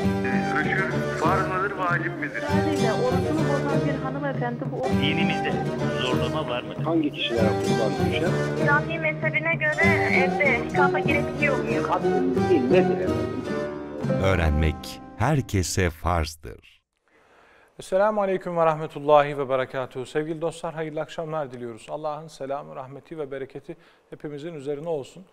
Rüşvet farz mıdır, vacip midir? Haliyle orucunu bozan bir hanımefendi bu Dinimizde zorlama var mıdır? hangi kişilere kurban düşer? İslami mezhebine göre evde nikahla gerekiyor muyum? Kadın değil nedir? Öğrenmek herkese farzdır. Esselamu Aleyküm ve Rahmetullahi ve Berekatuhu. Sevgili dostlar hayırlı akşamlar diliyoruz. Allah'ın selamı, rahmeti ve bereketi hepimizin üzerine olsun.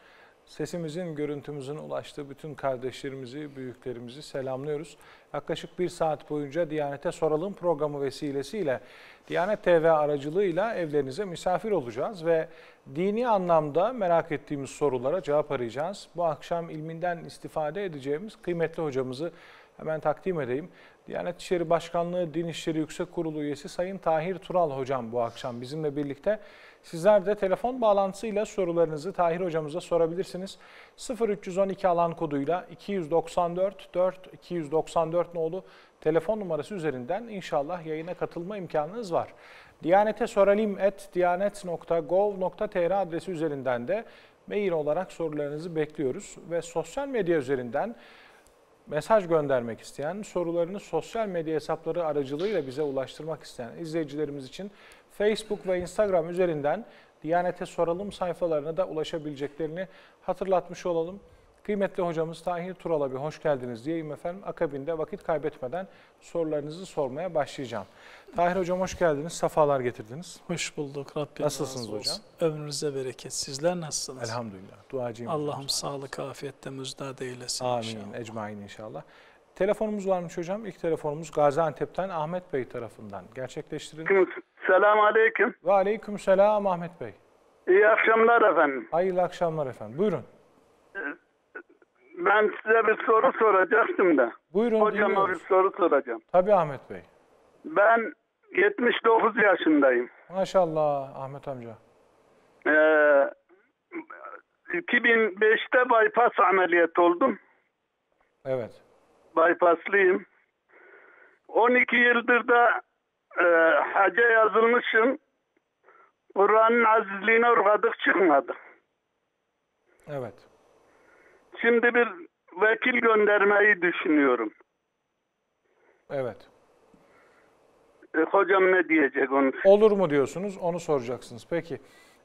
Sesimizin, görüntümüzün ulaştığı bütün kardeşlerimizi, büyüklerimizi selamlıyoruz. Yaklaşık bir saat boyunca Diyanet'e soralım programı vesilesiyle Diyanet TV aracılığıyla evlerinize misafir olacağız ve dini anlamda merak ettiğimiz sorulara cevap arayacağız. Bu akşam ilminden istifade edeceğimiz kıymetli hocamızı hemen takdim edeyim. Diyanet İşleri Başkanlığı Din İşleri Yüksek Kurulu üyesi Sayın Tahir Tural hocam bu akşam bizimle birlikte. Sizler de telefon bağlantısıyla sorularınızı Tahir hocamıza sorabilirsiniz. 0312 alan koduyla 294 4 294 nolu telefon numarası üzerinden inşallah yayına katılma imkanınız var. Diyanete soralim et diyanet.gov.tr adresi üzerinden de mail olarak sorularınızı bekliyoruz ve sosyal medya üzerinden mesaj göndermek isteyen, sorularını sosyal medya hesapları aracılığıyla bize ulaştırmak isteyen izleyicilerimiz için Facebook ve Instagram üzerinden Diyanete Soralım sayfalarına da ulaşabileceklerini hatırlatmış olalım. Kıymetli hocamız Tahir Tural'a bir hoş geldiniz diyeyim efendim. Akabinde vakit kaybetmeden sorularınızı sormaya başlayacağım. Tahir hocam hoş geldiniz, safalar getirdiniz. Hoş bulduk Rabbim. Nasılsınız razı olsun. hocam? Ömrünüze bereket. Sizler nasılsınız? Elhamdülillah, duacıyım. Allah'ım sağlık, afiyette müjdat eylesin Amin, inşallah. ecmain inşallah. Telefonumuz varmış hocam. İlk telefonumuz Gaziantep'ten Ahmet Bey tarafından gerçekleştirin. Selamun Aleyküm. Ve aleyküm selam Ahmet Bey. İyi akşamlar efendim. Hayırlı akşamlar efendim. Buyurun. Ben size bir soru soracaktım da. Buyurun Hocama bir soru soracağım. Tabii Ahmet Bey. Ben 79 yaşındayım. Maşallah Ahmet amca. Ee, 2005'te bypass ameliyat oldum. Evet. Bypasslıyım. 12 yıldır da e, haca yazılmışım. Kur'an'ın azizliğine uğradık çıkmadı. Evet. Şimdi bir vekil göndermeyi düşünüyorum. Evet. E, hocam ne diyecek onu? Olur mu diyorsunuz? Onu soracaksınız. Peki.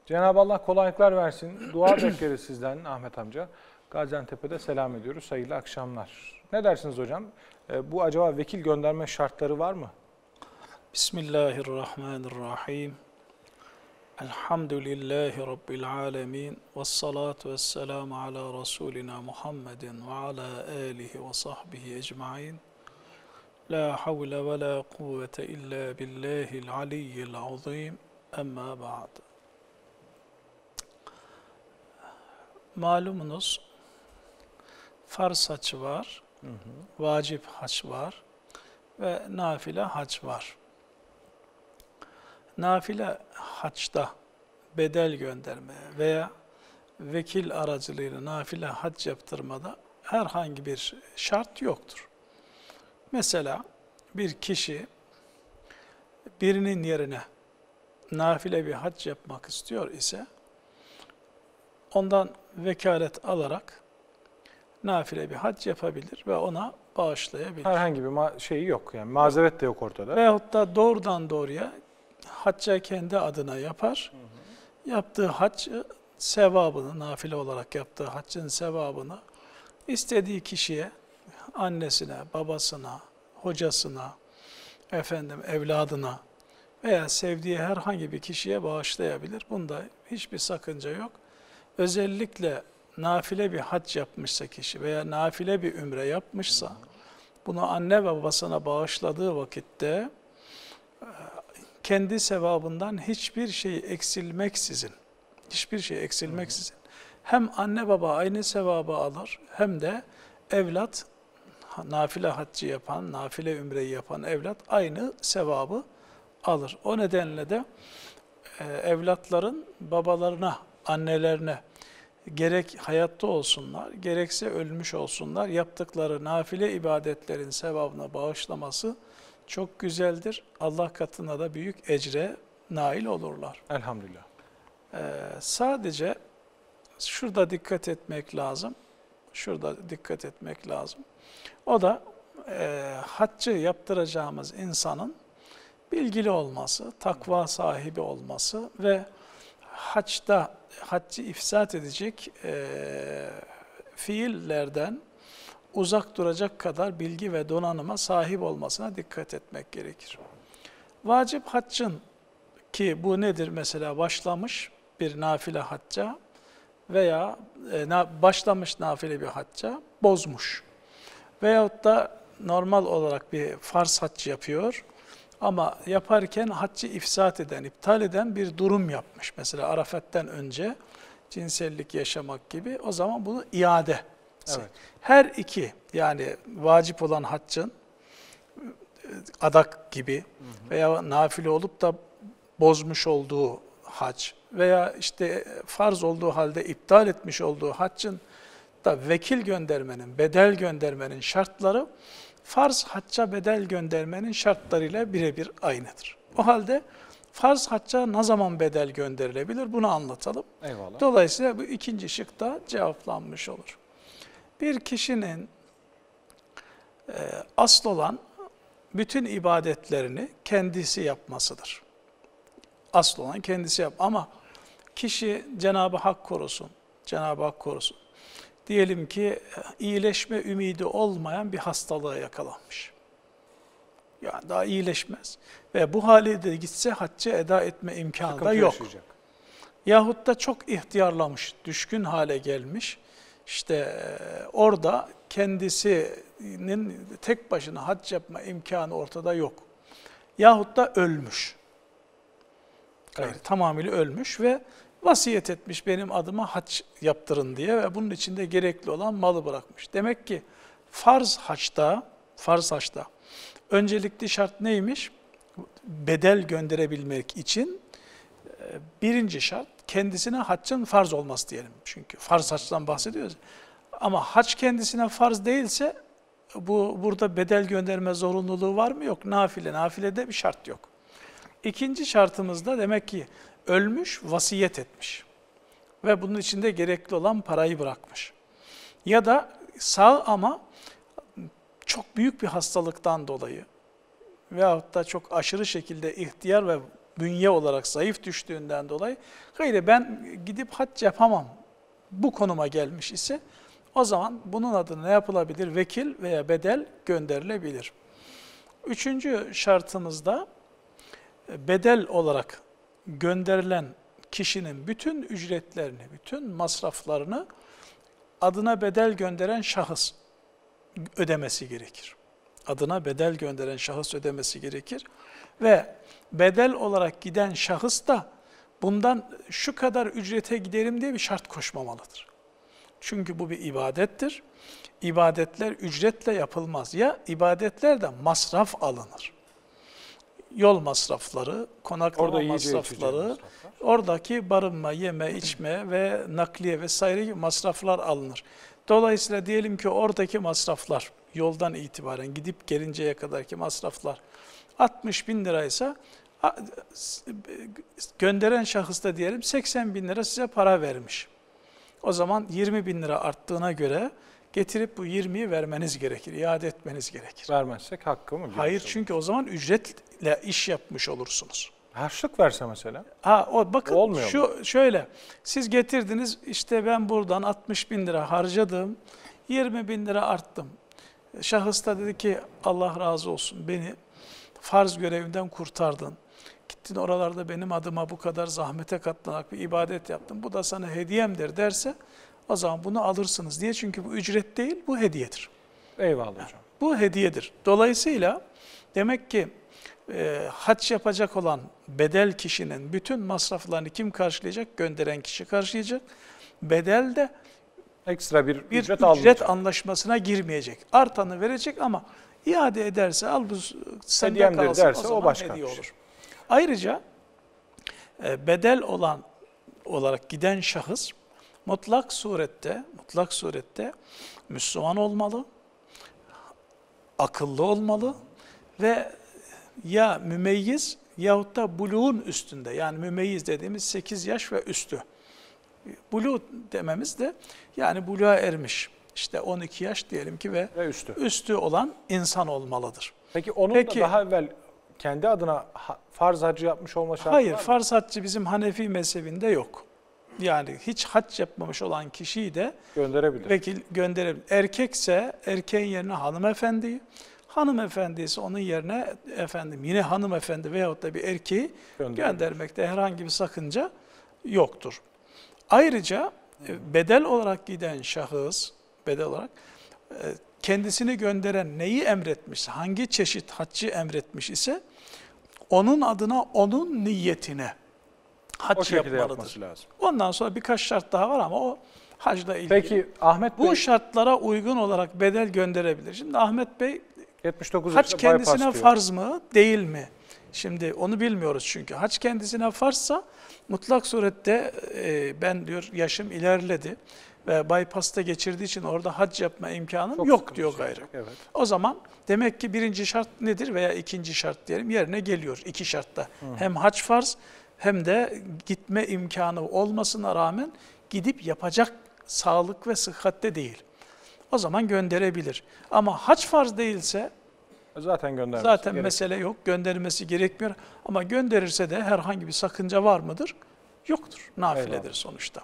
Cenab-ı Allah kolaylıklar versin. Dua bekleriz sizden Ahmet amca. Gaziantep'e selam ediyoruz. Hayırlı akşamlar. Ne dersiniz hocam? Ee, bu acaba vekil gönderme şartları var mı? Bismillahirrahmanirrahim. Elhamdülillahi Rabbil alemin. Ve salatu ve selamu ala Resulina Muhammedin ve ala alihi ve sahbihi ecmain. La havle ve la kuvvete illa billahil aliyyil azim. Emma ba'd. Malumunuz farz haçı var, vacip haç var ve nafile haç var. Nafile haçta bedel göndermeye veya vekil aracılığıyla nafile hac yaptırmada herhangi bir şart yoktur. Mesela bir kişi birinin yerine nafile bir hac yapmak istiyor ise ondan vekalet alarak nafile bir hac yapabilir ve ona bağışlayabilir. Herhangi bir şeyi yok. Yani mazeret de yok ortada. Veyahut da doğrudan doğruya hacca kendi adına yapar. Yaptığı hac sevabını, nafile olarak yaptığı haccın sevabını istediği kişiye, annesine, babasına, hocasına, efendim evladına veya sevdiği herhangi bir kişiye bağışlayabilir. Bunda hiçbir sakınca yok. Özellikle nafile bir hac yapmışsa kişi veya nafile bir ümre yapmışsa bunu anne ve babasına bağışladığı vakitte e, kendi sevabından hiçbir şey eksilmeksizin, hiçbir şey eksilmeksizin hem anne baba aynı sevabı alır hem de evlat nafile haccı yapan, nafile ümreyi yapan evlat aynı sevabı alır. O nedenle de e, evlatların babalarına, annelerine gerek hayatta olsunlar, gerekse ölmüş olsunlar, yaptıkları nafile ibadetlerin sevabına bağışlaması çok güzeldir. Allah katına da büyük ecre nail olurlar. Elhamdülillah. Ee, sadece şurada dikkat etmek lazım. Şurada dikkat etmek lazım. O da e, haccı yaptıracağımız insanın bilgili olması, takva sahibi olması ve haçta haccı ifsat edecek e, fiillerden uzak duracak kadar bilgi ve donanıma sahip olmasına dikkat etmek gerekir. Vacip haccın ki bu nedir mesela başlamış bir nafile hacca veya e, başlamış nafile bir hacca bozmuş. Veyahut da normal olarak bir farz hac yapıyor ama yaparken haccı ifsat eden, iptal eden bir durum yapmış. Mesela Arafat'tan önce cinsellik yaşamak gibi o zaman bunu iade. Evet. Her iki yani vacip olan haccın adak gibi veya nafile olup da bozmuş olduğu hac veya işte farz olduğu halde iptal etmiş olduğu haccın da vekil göndermenin, bedel göndermenin şartları farz hacca bedel göndermenin şartlarıyla birebir aynıdır. O halde farz hacca ne zaman bedel gönderilebilir bunu anlatalım. Eyvallah. Dolayısıyla bu ikinci şık da cevaplanmış olur. Bir kişinin e, asıl olan bütün ibadetlerini kendisi yapmasıdır. Asıl olan kendisi yap. Ama kişi Cenab-ı Hak korusun, Cenab-ı Hak korusun. Diyelim ki e, iyileşme ümidi olmayan bir hastalığa yakalanmış. Yani daha iyileşmez. Ve bu hali de gitse haccı eda etme imkanı da Sıkıntı yok. yaşayacak. Yahut da çok ihtiyarlamış, düşkün hale gelmiş. İşte e, orada kendisinin tek başına hac yapma imkanı ortada yok. Yahut da ölmüş. Gayri Evet. tamamıyla ölmüş ve vasiyet etmiş benim adıma hac yaptırın diye ve bunun içinde gerekli olan malı bırakmış. Demek ki farz haçta, farz haçta öncelikli şart neymiş? Bedel gönderebilmek için birinci şart kendisine haccın farz olması diyelim. Çünkü farz haçtan bahsediyoruz. Ama hac kendisine farz değilse bu burada bedel gönderme zorunluluğu var mı? Yok. Nafile. Nafilede bir şart yok. İkinci şartımızda demek ki ölmüş, vasiyet etmiş. Ve bunun içinde gerekli olan parayı bırakmış. Ya da sağ ama çok büyük bir hastalıktan dolayı veyahut da çok aşırı şekilde ihtiyar ve bünye olarak zayıf düştüğünden dolayı hayır ben gidip hac yapamam bu konuma gelmiş ise o zaman bunun adına ne yapılabilir? Vekil veya bedel gönderilebilir. Üçüncü şartımızda e, bedel olarak gönderilen kişinin bütün ücretlerini, bütün masraflarını adına bedel gönderen şahıs ödemesi gerekir. Adına bedel gönderen şahıs ödemesi gerekir. Ve bedel olarak giden şahıs da bundan şu kadar ücrete giderim diye bir şart koşmamalıdır. Çünkü bu bir ibadettir. İbadetler ücretle yapılmaz. Ya ibadetler de masraf alınır. Yol masrafları, konaklama Orada masrafları, masraflar. oradaki barınma, yeme, içme ve nakliye vesaire gibi masraflar alınır. Dolayısıyla diyelim ki oradaki masraflar, yoldan itibaren gidip gelinceye kadarki masraflar 60 bin liraysa gönderen şahıs da diyelim 80 bin lira size para vermiş. O zaman 20 bin lira arttığına göre getirip bu 20'yi vermeniz gerekir, iade etmeniz gerekir. Vermezsek hakkı mı? Hayır çünkü o zaman ücretle iş yapmış olursunuz. Harçlık verse mesela. Ha o bakın Olmuyor mu? şu şöyle siz getirdiniz işte ben buradan 60 bin lira harcadım 20 bin lira arttım. Şahıs da dedi ki Allah razı olsun beni farz görevinden kurtardın. Gittin oralarda benim adıma bu kadar zahmete katlanarak bir ibadet yaptın. Bu da sana hediyemdir derse o zaman bunu alırsınız diye. Çünkü bu ücret değil bu hediyedir. Eyvallah hocam. Bu hediyedir. Dolayısıyla demek ki e, hac yapacak olan bedel kişinin bütün masraflarını kim karşılayacak? Gönderen kişi karşılayacak. Bedel de Ekstra bir, bir ücret, ücret, almayacak. anlaşmasına girmeyecek. Artanı verecek ama iade ederse al bu sende Hediyemdir kalsın derse o o başka hediye bir şey. olur. Ayrıca e, bedel olan olarak giden şahıs mutlak surette mutlak surette Müslüman olmalı, akıllı olmalı ve ya mümeyyiz yahut da buluğun üstünde yani mümeyyiz dediğimiz 8 yaş ve üstü. Buluğ dememiz de yani buluğa ermiş. İşte 12 yaş diyelim ki ve Ve üstü. üstü olan insan olmalıdır. Peki onun Peki- da daha evvel kendi adına farz hacı yapmış olma şartı Hayır, var mı? farz haccı bizim Hanefi mezhebinde yok. Yani hiç hac yapmamış olan kişiyi de Gönderebilir. vekil gönderebilir. Erkekse erkeğin yerine hanımefendiyi, hanımefendi ise onun yerine efendim yine hanımefendi veyahut da bir erkeği göndermekte herhangi bir sakınca yoktur. Ayrıca e, bedel olarak giden şahıs, bedel olarak e, kendisini gönderen neyi emretmiş, hangi çeşit haccı emretmiş ise onun adına onun niyetine hac yapmalıdır. lazım. Ondan sonra birkaç şart daha var ama o hacla ilgili. Peki Ahmet bu Bey şartlara uygun olarak bedel gönderebilir. Şimdi Ahmet Bey 79 hac kendisine farz mı değil mi? Şimdi onu bilmiyoruz çünkü. Hac kendisine farzsa mutlak surette e, ben diyor yaşım ilerledi ve bypass'ta geçirdiği için orada hac yapma imkanım Çok yok diyor gayrı. Evet. O zaman demek ki birinci şart nedir veya ikinci şart diyelim yerine geliyor iki şartta. Hem hac farz hem de gitme imkanı olmasına rağmen gidip yapacak sağlık ve sıhhatte değil. O zaman gönderebilir. Ama hac farz değilse Zaten göndermesi zaten gerek. mesele yok. Göndermesi gerekmiyor. Ama gönderirse de herhangi bir sakınca var mıdır? Yoktur. Nafiledir Eyvallah. sonuçta.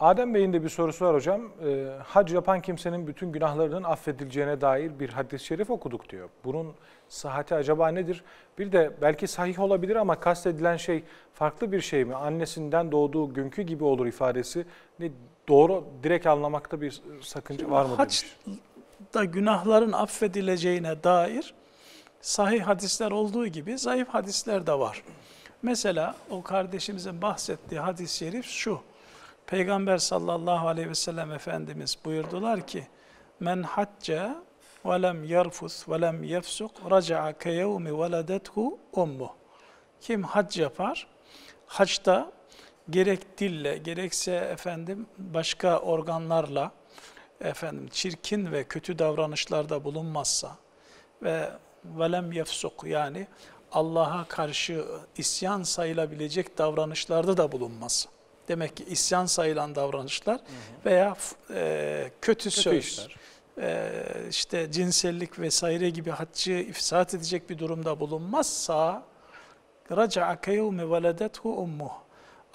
Adem Bey'in de bir sorusu var hocam. Ee, hac yapan kimsenin bütün günahlarının affedileceğine dair bir hadis-i şerif okuduk diyor. Bunun sıhhati acaba nedir? Bir de belki sahih olabilir ama kastedilen şey farklı bir şey mi? Annesinden doğduğu günkü gibi olur ifadesi. Ne doğru direkt anlamakta bir sakınca var mı demiş. Haçta günahların affedileceğine dair sahih hadisler olduğu gibi zayıf hadisler de var. Mesela o kardeşimizin bahsettiği hadis-i şerif şu. Peygamber sallallahu aleyhi ve sellem Efendimiz buyurdular ki Men hacca ve lem yerfus ve lem yefsuk raca'a ke yevmi veledethu ummu. Kim hac yapar? Haçta gerek dille gerekse efendim başka organlarla efendim çirkin ve kötü davranışlarda bulunmazsa ve velem yefsuk yani Allah'a karşı isyan sayılabilecek davranışlarda da bulunmaz. Demek ki isyan sayılan davranışlar veya f- e, kötü, söz, işler. e, işte cinsellik vesaire gibi haccı ifsat edecek bir durumda bulunmazsa raca'a keyevmi veledethu ummuh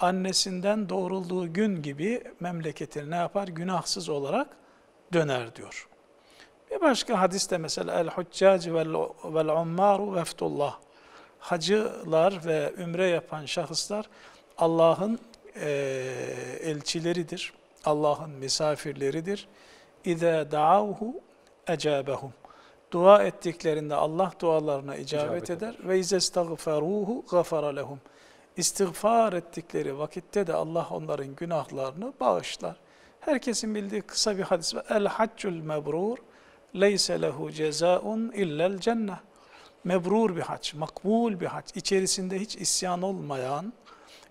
annesinden doğrulduğu gün gibi memleketine ne yapar? Günahsız olarak döner diyor. Bir başka hadiste mesela el huccac vel vel ummaru veftullah. Hacılar ve ümre yapan şahıslar Allah'ın eee, elçileridir. Allah'ın misafirleridir. İza da'avhu ecabehum. Dua ettiklerinde Allah dualarına icabet, İcabet eder ve ize estagferuhu gafara lehum. İstiğfar ettikleri vakitte de Allah onların günahlarını bağışlar. Herkesin bildiği kısa bir hadis var. El haccul mebrur leyse lehu cezaun illel cenneh. Mebrur bir hac, makbul bir hac. İçerisinde hiç isyan olmayan,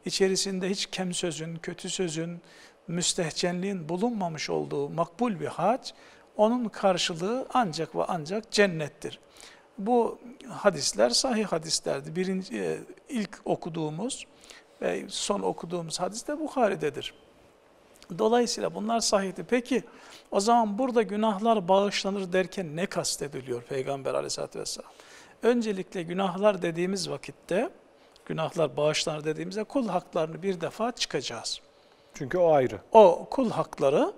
içerisinde hiç kem sözün, kötü sözün, müstehcenliğin bulunmamış olduğu makbul bir hac, onun karşılığı ancak ve ancak cennettir. Bu hadisler sahih hadislerdi. Birinci, e, ilk okuduğumuz ve son okuduğumuz hadis de Bukhari'dedir. Dolayısıyla bunlar sahihti. Peki o zaman burada günahlar bağışlanır derken ne kastediliyor Peygamber aleyhissalatü vesselam? Öncelikle günahlar dediğimiz vakitte, günahlar bağışlanır dediğimizde kul haklarını bir defa çıkacağız. Çünkü o ayrı. O kul hakları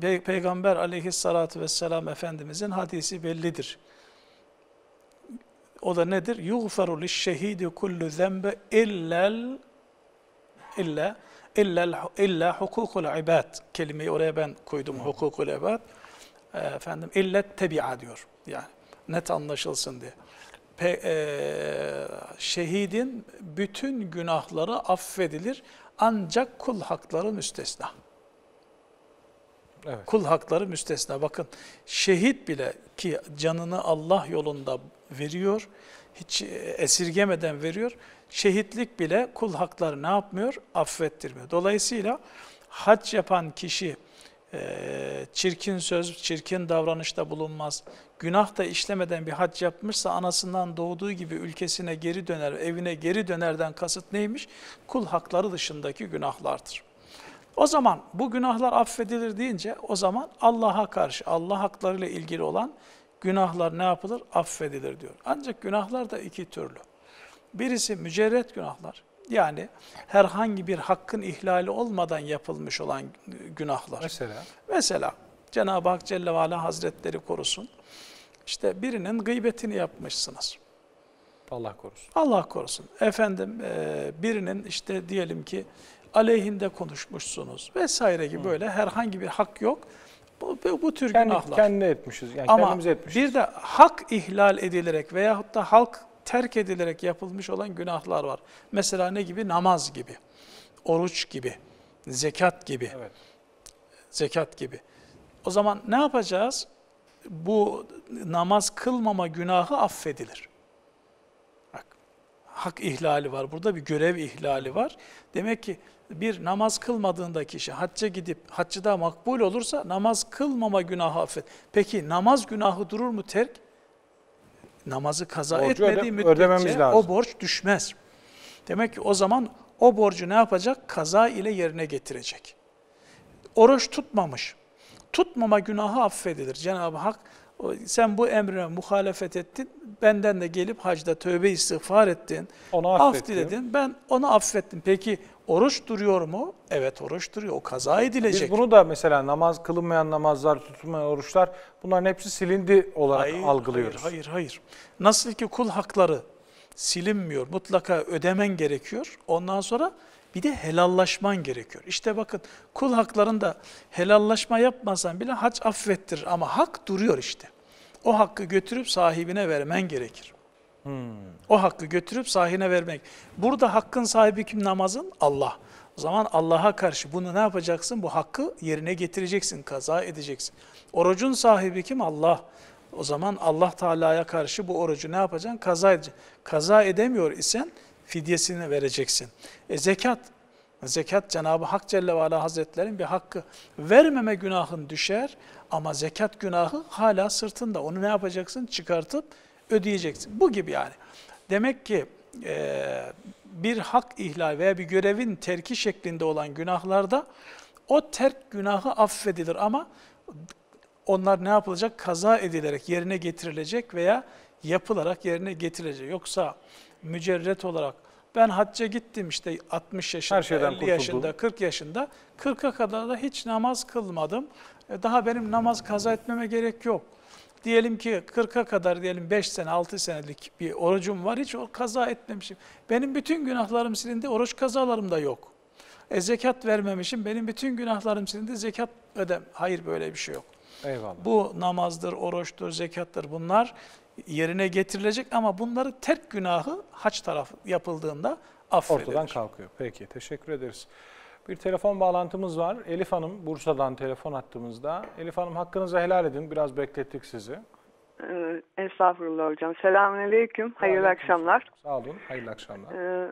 Pe- Peygamber aleyhissalatü vesselam Efendimizin hadisi bellidir. O da nedir? Yuğferu lişşehidi kullu zembe illel illa illa illa hukukul ibad kelimeyi oraya ben koydum hukukul ibad efendim illet tebi'a diyor yani net anlaşılsın diye Pe, e, şehidin bütün günahları affedilir ancak kul hakları müstesna Evet. Kul hakları müstesna. Bakın şehit bile ki canını Allah yolunda veriyor, hiç esirgemeden veriyor. Şehitlik bile kul hakları ne yapmıyor? Affettirmiyor. Dolayısıyla hac yapan kişi e, çirkin söz, çirkin davranışta bulunmaz. Günah da işlemeden bir hac yapmışsa anasından doğduğu gibi ülkesine geri döner, evine geri dönerden kasıt neymiş? Kul hakları dışındaki günahlardır. O zaman bu günahlar affedilir deyince o zaman Allah'a karşı, Allah haklarıyla ilgili olan günahlar ne yapılır? Affedilir diyor. Ancak günahlar da iki türlü. Birisi mücerret günahlar. Yani herhangi bir hakkın ihlali olmadan yapılmış olan günahlar. Mesela Mesela Cenab-ı Hak Celle ve Ala Hazretleri korusun. İşte birinin gıybetini yapmışsınız. Allah korusun. Allah korusun. Efendim e, birinin işte diyelim ki aleyhinde konuşmuşsunuz vesaire gibi böyle herhangi bir hak yok. Bu, bu, bu tür Kendi, günahlar. kendine etmişiz. Yani Ama kendimize etmişiz. bir de hak ihlal edilerek veyahut da halk terk edilerek yapılmış olan günahlar var. Mesela ne gibi? Namaz gibi, oruç gibi, zekat gibi, Evet. zekat gibi. O zaman ne yapacağız? Bu namaz kılmama günahı affedilir. Bak, hak ihlali var. Burada bir görev ihlali var. Demek ki bir namaz kılmadığında kişi hacca gidip haccı da makbul olursa namaz kılmama günahı affet. Peki namaz günahı durur mu terk? Namazı kaza Borcu etmediği öde- müddetçe lazım. o borç düşmez. Demek ki o zaman o borcu ne yapacak? Kaza ile yerine getirecek. Oruç tutmamış. Tutmama günahı affedilir. Cenab-ı Hak sen bu emrine muhalefet ettin. Benden de gelip hacda tövbe istiğfar ettin. Onu Af affettim. diledin. Ben onu affettim. Peki oruç duruyor mu? Evet oruç duruyor. O kaza edilecek. Biz bunu da mesela namaz kılınmayan namazlar, tutulmayan oruçlar bunların hepsi silindi olarak algılıyoruz. Hayır, hayır, hayır. Nasıl ki kul hakları silinmiyor, mutlaka ödemen gerekiyor. Ondan sonra bir de helallaşman gerekiyor. İşte bakın kul haklarında helallaşma yapmasan bile hac affettirir ama hak duruyor işte. O hakkı götürüp sahibine vermen gerekir. O hakkı götürüp sahibine vermek. Burada hakkın sahibi kim namazın? Allah. O zaman Allah'a karşı bunu ne yapacaksın? Bu hakkı yerine getireceksin, kaza edeceksin. Orucun sahibi kim? Allah. O zaman Allah Teala'ya karşı bu orucu ne yapacaksın? Kaza edeceksin. Kaza edemiyor isen fidyesini vereceksin. E zekat, zekat Cenab-ı Hak Celle ve Ala Hazretleri'nin bir hakkı. Vermeme günahın düşer ama zekat günahı hala sırtında. Onu ne yapacaksın? Çıkartıp ödeyeceksin. Bu gibi yani. Demek ki e, bir hak ihlal veya bir görevin terki şeklinde olan günahlarda o terk günahı affedilir ama onlar ne yapılacak? Kaza edilerek yerine getirilecek veya yapılarak yerine getirilecek. Yoksa mücerret olarak ben hacca gittim işte 60 yaşında, Her şeyden 50 kurtuldum. yaşında, 40 yaşında, 40'a kadar da hiç namaz kılmadım. E, Daha benim namaz kaza etmeme gerek yok. Diyelim ki 40'a kadar diyelim 5 sene 6 senelik bir orucum var hiç o kaza etmemişim. Benim bütün günahlarım silindi oruç kazalarım da yok. E zekat vermemişim benim bütün günahlarım silindi zekat ödem. Hayır böyle bir şey yok. Eyvallah. Bu namazdır, oruçtur, zekattır bunlar yerine getirilecek ama bunları terk günahı haç tarafı yapıldığında affedilir. Ortadan kalkıyor. Peki teşekkür ederiz. Bir telefon bağlantımız var. Elif Hanım Bursa'dan telefon attığımızda. Elif Hanım hakkınızı helal edin. Biraz beklettik sizi. Ee, Estağfurullah hocam. Selamünaleyküm. Hayırlı Aleyküm akşamlar. Sağ olun. Hayırlı akşamlar. Ee,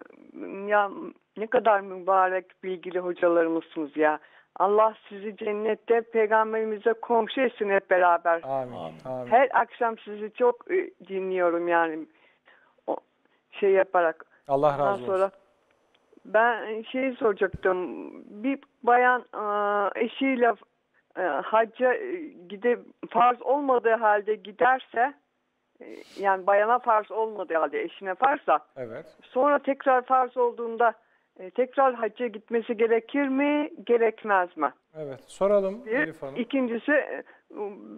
ya ne kadar mübarek bilgili hocalarımızsınız ya. Allah sizi cennette peygamberimize komşu etsin hep beraber. Amin. Amin. Her akşam sizi çok e, dinliyorum yani. O şey yaparak. Allah Ondan razı olsun. sonra ben şey soracaktım. Bir bayan e, eşiyle e, hacca e, gide farz olmadığı halde giderse e, yani bayana farz olmadığı halde eşine farsa Evet. sonra tekrar farz olduğunda e, tekrar hacca gitmesi gerekir mi gerekmez mi? Evet. Soralım Bir. Elif Hanım. İkincisi e,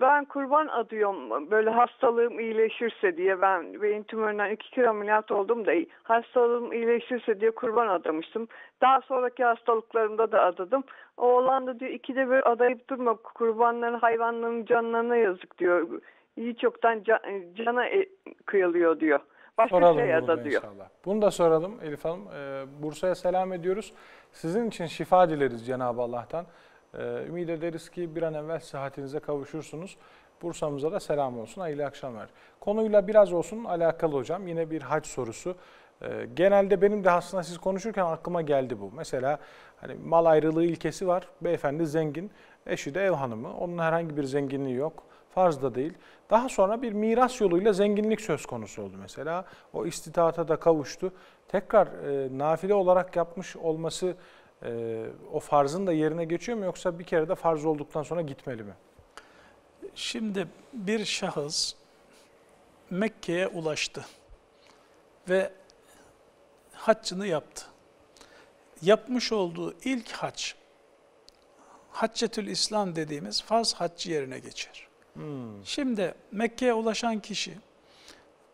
ben kurban adıyorum böyle hastalığım iyileşirse diye ben beyin tümöründen iki kere ameliyat oldum da hastalığım iyileşirse diye kurban adamıştım. Daha sonraki hastalıklarımda da adadım. Oğlan da diyor ikide bir adayıp durma kurbanların hayvanların canlarına yazık diyor. İyi çoktan ca- cana e, kıyılıyor diyor. Başka Soralım şey ada diyor. inşallah. Bunu da soralım Elif Hanım. Ee, Bursa'ya selam ediyoruz. Sizin için şifa dileriz Cenab-ı Allah'tan. Ee, ümit ederiz ki bir an evvel sıhhatinize kavuşursunuz. Bursa'mıza da selam olsun. Hayırlı akşamlar. Konuyla biraz olsun alakalı hocam. Yine bir hac sorusu. Ee, genelde benim de aslında siz konuşurken aklıma geldi bu. Mesela hani mal ayrılığı ilkesi var. Beyefendi zengin, eşi de ev hanımı. Onun herhangi bir zenginliği yok. Farz da değil. Daha sonra bir miras yoluyla zenginlik söz konusu oldu mesela. O istitaata da kavuştu. Tekrar e, nafile olarak yapmış olması e, o farzın da yerine geçiyor mu yoksa bir kere de farz olduktan sonra gitmeli mi? Şimdi bir şahıs Mekke'ye ulaştı ve haccını yaptı. Yapmış olduğu ilk hac, Haccetül İslam dediğimiz farz haccı yerine geçer. Şimdi Mekke'ye ulaşan kişi,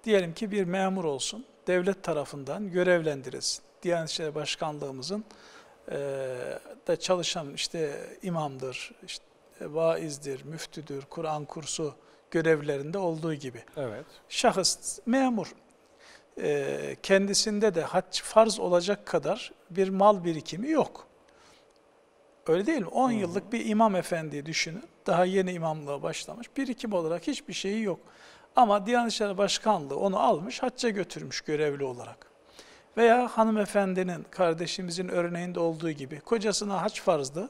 diyelim ki bir memur olsun, devlet tarafından görevlendirilsin. Diyanet İşleri Başkanlığımızın da çalışan işte imamdır, işte vaizdir, müftüdür, Kur'an kursu görevlerinde olduğu gibi. Evet. Şahıs memur, Eee, kendisinde de hac farz olacak kadar bir mal birikimi yok. Öyle değil mi? 10 yıllık bir imam efendi düşünün. Daha yeni imamlığa başlamış. Birikim olarak hiçbir şeyi yok. Ama Diyanet İşleri Başkanlığı onu almış, hacca götürmüş görevli olarak. Veya hanımefendinin, kardeşimizin örneğinde olduğu gibi kocasına hac farzdı.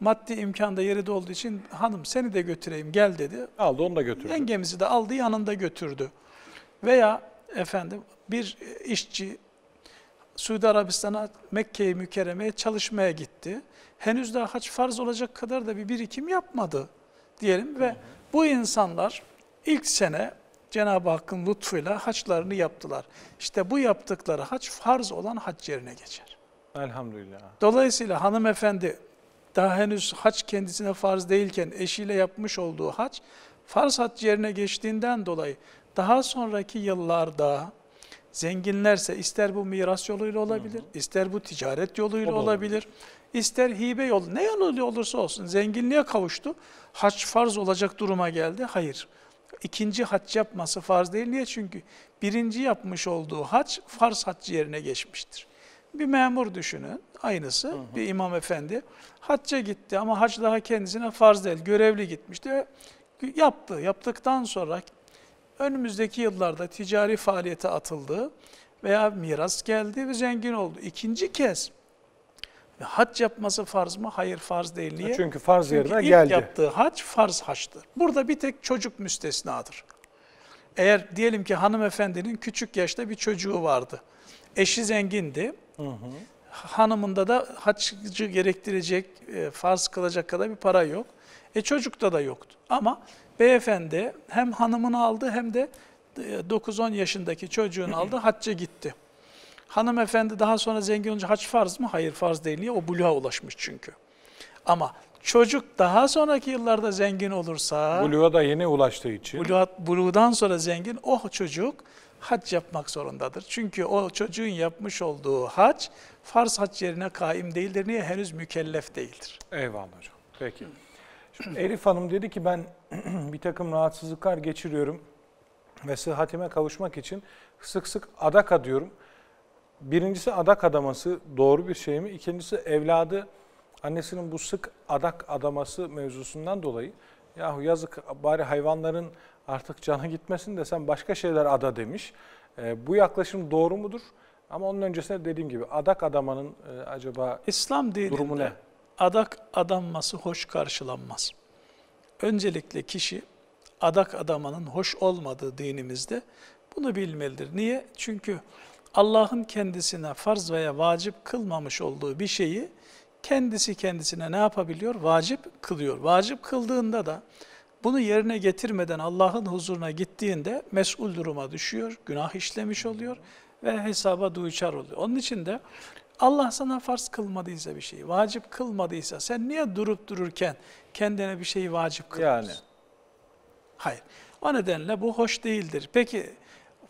Maddi imkanda yeri de olduğu için hanım seni de götüreyim gel dedi. Aldı onu da götürdü. Yengemizi de aldı yanında götürdü. Veya efendim bir işçi Suudi Arabistan'a Mekke'yi mükerremeye çalışmaya gitti. Henüz daha hac farz olacak kadar da bir birikim yapmadı diyelim ve bu insanlar ilk sene Cenab-ı Hakk'ın lütfuyla haçlarını yaptılar. İşte bu yaptıkları hac farz olan hac yerine geçer. Elhamdülillah. Dolayısıyla hanımefendi daha henüz hac kendisine farz değilken eşiyle yapmış olduğu hac farz hac yerine geçtiğinden dolayı daha sonraki yıllarda zenginlerse ister bu miras yoluyla olabilir, ister bu ticaret yoluyla O da olabilir, ister hibe yolu, ne yoluyla olursa olsun zenginliğe kavuştu. Hac farz olacak duruma geldi. Hayır. İkinci hac yapması farz değil. Niye? Çünkü birinci yapmış olduğu hac farz hac yerine geçmiştir. Bir memur düşünün, aynısı bir imam efendi. Hacca gitti ama hac daha kendisine farz değil, görevli gitmişti yaptı. Yaptıktan sonra önümüzdeki yıllarda ticari faaliyete atıldı veya miras geldi ve zengin oldu. İkinci kez hac yapması farz mı? Hayır farz değil. Niye? Çünkü farz Çünkü yerine ilk geldi. yaptığı hac farz haçtır. Burada bir tek çocuk müstesnadır. Eğer diyelim ki hanımefendinin küçük yaşta bir çocuğu vardı. Eşi zengindi. Hanımında da haccı gerektirecek, e, farz kılacak kadar bir para yok. E çocukta da yoktu. Ama beyefendi hem hanımını aldı hem de e, 9-10 yaşındaki çocuğunu aldı, hacca gitti. Hanımefendi daha sonra zengin olunca hac farz mı? Hayır farz değil. Niye? O buluğa ulaşmış çünkü. Ama çocuk daha sonraki yıllarda zengin olursa, Buluğa da yeni ulaştığı için. buluğa, buluğdan sonra zengin, o çocuk hac yapmak zorundadır. Çünkü o çocuğun yapmış olduğu hac, farz hac yerine kaim değildir. Niye? Henüz mükellef değildir. Eyvallah hocam. Peki. Şimdi Elif Hanım dedi ki ben bir takım rahatsızlıklar geçiriyorum ve sıhhatime kavuşmak için sık sık adak adıyorum. Birincisi adak adaması doğru bir şey mi? İkincisi evladı annesinin bu sık adak adaması mevzusundan dolayı yahu yazık bari hayvanların artık canı gitmesin de sen başka şeyler ada demiş. Ee, bu yaklaşım doğru mudur? Ama onun öncesinde dediğim gibi adak adamanın e, acaba İslam Durumu dininde ne? adak adanması hoş karşılanmaz. Öncelikle kişi adak adamanın hoş olmadığı dinimizde bunu bilmelidir. Niye? Çünkü Allah'ın kendisine farz veya vacip kılmamış olduğu bir şeyi kendisi kendisine ne yapabiliyor? Vacip kılıyor. Vacip kıldığında da bunu yerine getirmeden Allah'ın huzuruna gittiğinde mesul duruma düşüyor, günah işlemiş oluyor ve hesaba duçar oluyor. Onun için de Allah sana farz kılmadıysa bir şeyi, vacip kılmadıysa sen niye durup dururken kendine bir şeyi vacip kılıyorsun? yani Hayır. O nedenle bu hoş değildir. Peki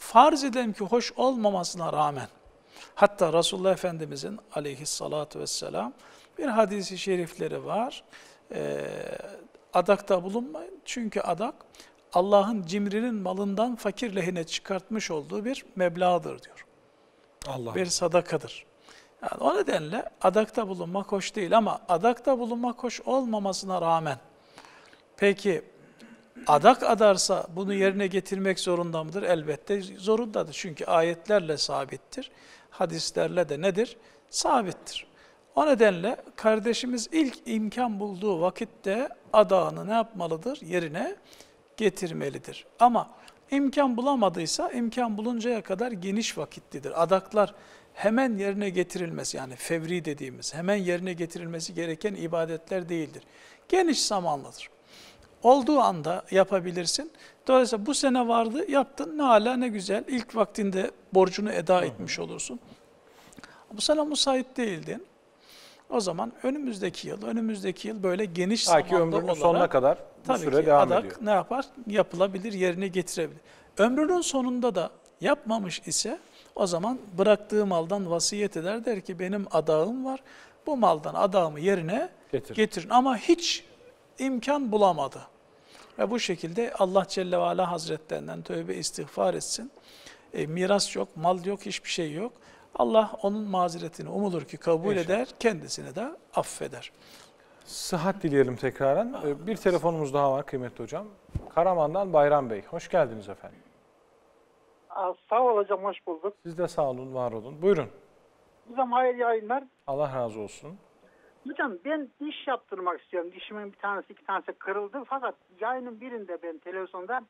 farz edelim ki hoş olmamasına rağmen hatta Resulullah Efendimizin aleyhissalatu vesselam bir hadisi şerifleri var. Ee, adakta bulunmayın. Çünkü adak Allah'ın cimrinin malından fakir lehine çıkartmış olduğu bir meblağdır diyor. Allah Bir sadakadır. Yani o nedenle adakta bulunmak hoş değil ama adakta bulunmak hoş olmamasına rağmen peki adak adarsa bunu yerine getirmek zorunda mıdır? Elbette zorundadır. Çünkü ayetlerle sabittir. Hadislerle de nedir? Sabittir. O nedenle kardeşimiz ilk imkan bulduğu vakitte adağını ne yapmalıdır? Yerine getirmelidir. Ama imkan bulamadıysa imkan buluncaya kadar geniş vakitlidir. Adaklar hemen yerine getirilmesi yani fevri dediğimiz hemen yerine getirilmesi gereken ibadetler değildir. Geniş zamanlıdır. Olduğu anda yapabilirsin. Dolayısıyla bu sene vardı, yaptın ne hala ne güzel. İlk vaktinde borcunu eda etmiş olursun. Bu sene müsait değildin. O zaman önümüzdeki yıl, önümüzdeki yıl böyle geniş Ta ki zamanlı ömrünün olarak sonuna kadar bu tabii süre ki devam adak ediyor. ne yapar? Yapılabilir, yerine getirebilir. Ömrünün sonunda da yapmamış ise o zaman bıraktığı maldan vasiyet eder der ki benim adağım var. Bu maldan adağımı yerine Getir. getirin. Ama hiç imkan bulamadı. Ve bu şekilde Allah Celle ve Ala Hazretlerinden tövbe istiğfar etsin. E, miras yok, mal yok, hiçbir şey yok. Allah onun mazeretini umulur ki kabul İnşallah. eder, kendisini de affeder. Sıhhat dileyelim tekraren. Ee, Bir telefonumuz daha var kıymetli hocam. Karaman'dan Bayram Bey. Hoş geldiniz efendim. Aa, Sağ ol hocam, hoş bulduk. Siz de sağ olun, var olun. Buyurun. Hocam hayırlı yayınlar. Allah razı olsun. Hocam ben diş yaptırmak istiyorum. Dişimin bir tanesi iki tanesi kırıldı. Fakat yayının birinde ben televizyonda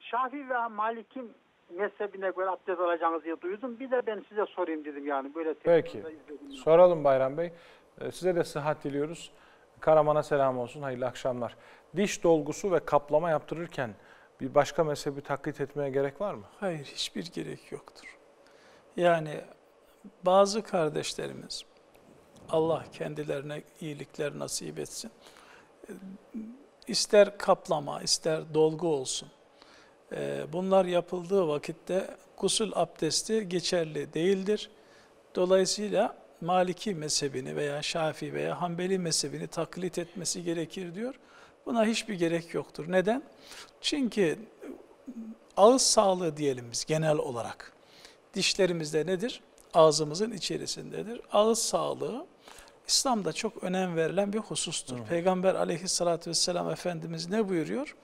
Şafii ve Malik'in mezhebine göre abdest alacağınızı diye duydum. Bir de ben size sorayım dedim yani böyle Peki. Soralım Bayram Bey. Ee, Size de sıhhat diliyoruz. Karaman'a selam olsun. Hayırlı akşamlar. Diş dolgusu ve kaplama yaptırırken bir başka mezhebi taklit etmeye gerek var mı? Hayır, hiçbir gerek yoktur. Yani bazı kardeşlerimiz, Allah kendilerine iyilikler nasip etsin, ister kaplama, ister dolgu olsun, e, bunlar yapıldığı vakitte gusül abdesti geçerli değildir. Dolayısıyla Maliki mezhebini veya Şafii veya Hanbeli mezhebini taklit etmesi gerekir diyor. Buna hiçbir gerek yoktur. Neden? Çünkü ağız sağlığı diyelim biz genel olarak. Dişlerimizde nedir? Ağzımızın içerisindedir. Ağız sağlığı İslam'da çok önem verilen bir husustur. Peygamber aleyhissalatü vesselam Efendimiz ne buyuruyor?